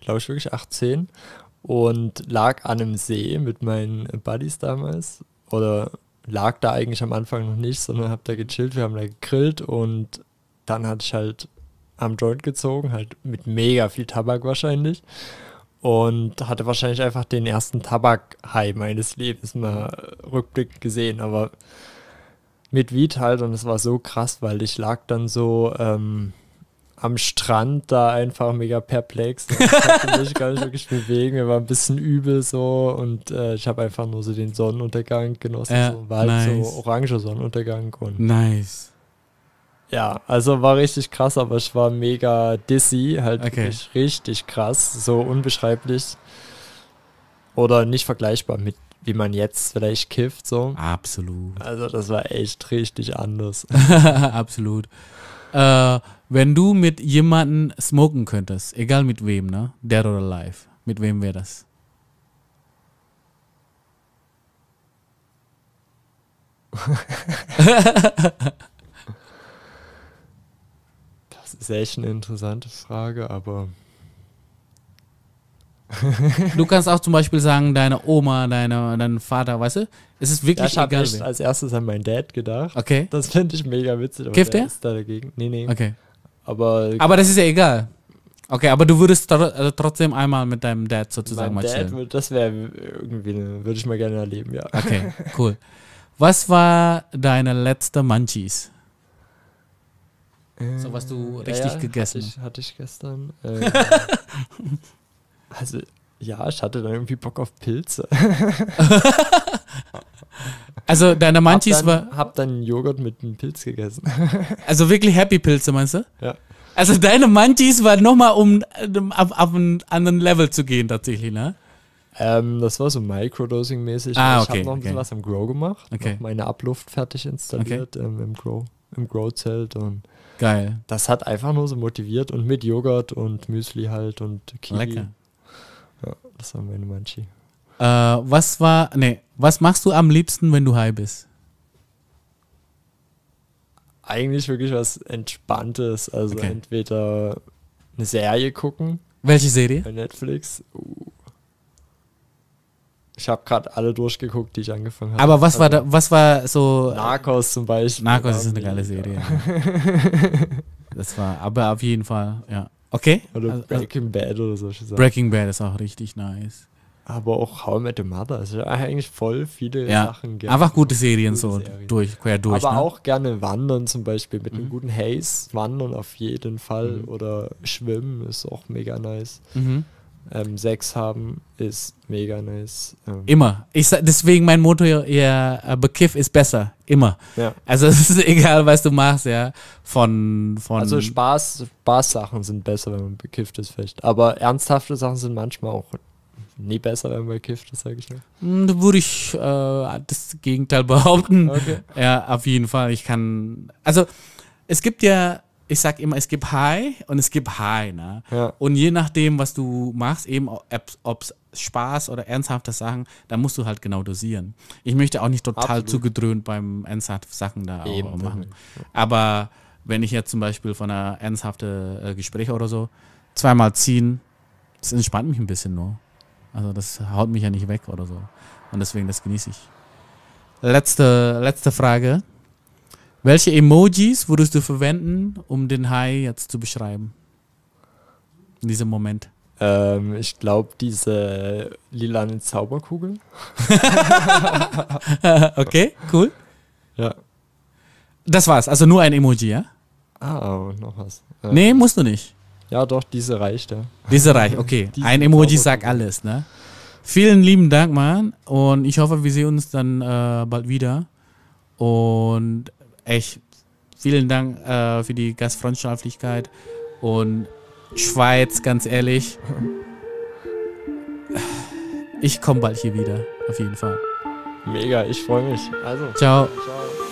glaube ich, wirklich 18 und lag an einem See mit meinen Buddies damals. Oder lag da eigentlich am Anfang noch nicht, sondern hab da gechillt. Wir haben da gegrillt und dann hatte ich halt am Joint gezogen, halt mit mega viel Tabak wahrscheinlich. Und hatte wahrscheinlich einfach den ersten Tabak-High meines Lebens mal rückblickend gesehen. Aber mit Weed halt und es war so krass, weil ich lag dann so ähm, am Strand da einfach mega perplex. Ich konnte mich gar nicht wirklich bewegen. Mir war ein bisschen übel so und äh, ich habe einfach nur so den Sonnenuntergang genossen. Ja, so, war halt nice. so orange Sonnenuntergang und Nice. ja, also war richtig krass, aber ich war mega dizzy, halt Okay. wirklich richtig krass, so unbeschreiblich. Oder nicht vergleichbar mit, wie man jetzt vielleicht kifft, so. Absolut. Also das war echt richtig anders. Absolut. Äh, wenn du mit jemandem smoken könntest, egal mit wem, ne? Dead or alive, mit wem wäre das? Das ist echt eine interessante Frage, aber Du kannst auch zum Beispiel sagen, deine Oma, deine, dein Vater, weißt du? Es ist ja, wirklich ich habe egal. wer. als erstes an meinen Dad gedacht. Okay, Das finde ich mega witzig. Aber Kifft der ist da dagegen. Nee, nee. okay. Aber, Aber das ist ja egal. Okay, aber du würdest tro also trotzdem einmal mit deinem Dad sozusagen mein mal Dad, chillen. würd- das wäre irgendwie, eine- würde ich mal gerne erleben, ja. Okay, cool. Was war deine letzte Munchies? So was du Ja, richtig ja, gegessen Hatte ich, hatte ich gestern. Äh, also, ja, ich hatte dann irgendwie Bock auf Pilze. Also deine Munchies hab war, dann, hab dann Joghurt mit einem Pilz gegessen. also wirklich Happy Pilze, meinst du? Ja. Also deine Munchies war nochmal, um ähm, auf, auf einen anderen Level zu gehen tatsächlich, ne? Ähm, das war so Microdosing-mäßig. Ah, ich okay, habe noch ein bisschen okay. was im Grow gemacht. Okay. Meine Abluft fertig installiert ähm, im Grow. Im Grow-Zelt und Geil. das hat einfach nur so motiviert und mit Joghurt und Müsli halt und Kiwi. Lecker. Das war meine Manchi. Äh, was war, nee, was machst du am liebsten, wenn du high bist? Eigentlich wirklich was Entspanntes. Also Okay. entweder eine Serie gucken Welche Serie? bei Netflix. Uh. Ich habe gerade alle durchgeguckt, die ich angefangen habe. Aber was war Also da, was war so, Narcos zum Beispiel. Narcos ist eine geile. Serie. Ja. Das war, aber auf jeden Fall, ja. Okay. Oder Also- Breaking Bad oder Sachen. Breaking Bad ist auch richtig nice. Aber auch How I Met Your Mother. Also eigentlich voll viele Ja, Sachen. gerne. Einfach gute Serien Gute so Serien. durch, quer durch. Aber ne? auch gerne wandern zum Beispiel mit Mhm. einem guten Haze. Wandern auf jeden Fall. Mhm. Oder schwimmen ist auch mega nice. Mhm. Ähm, Sex haben ist mega nice. Ähm, Immer. Ich sag, deswegen mein Motto, ja, Bekiff ist besser. Immer. ja. Also es ist egal, was du machst, ja. Von, von Also Spaß, Spaßsachen sind besser, wenn man bekifft ist, vielleicht. Aber ernsthafte Sachen sind manchmal auch nie besser, wenn man bekifft ist, sag ich mal. Hm, Da würde ich äh, das Gegenteil behaupten. Okay. Ja, auf jeden Fall. Ich kann. Also, es gibt ja, ich sag immer, es gibt High und es gibt High, ne? Ja. Und je nachdem, was du machst, eben ob es Spaß oder ernsthafte Sachen, da musst du halt genau dosieren. Ich möchte auch nicht total Absolut. zugedröhnt beim ernsthaften Sachen da auch Eben. machen. Aber wenn ich jetzt zum Beispiel von einer ernsthaften äh, Gespräch oder so zweimal ziehen, Das entspannt mich ein bisschen nur. Also das haut mich ja nicht weg oder so. Und deswegen, das genieße ich. Letzte, letzte Frage. Welche Emojis würdest du verwenden, um den Hai jetzt zu beschreiben? In diesem Moment. Ähm, ich glaube, diese lilane Zauberkugel. okay, cool. Ja. Das war's. Also nur ein Emoji, ja? Ah, noch was. Äh, Nee, musst du nicht. Ja, doch, diese reicht ja. Diese reicht, okay. Ein Emoji sagt alles, ne? Vielen lieben Dank, Mann. Und ich hoffe, wir sehen uns dann äh, bald wieder. Und echt, vielen Dank äh, für die Gastfreundschaftlichkeit. Und Schweiz, ganz ehrlich. Ich komme bald hier wieder, auf jeden Fall. Mega, ich freue mich. Also, Ciao. ciao.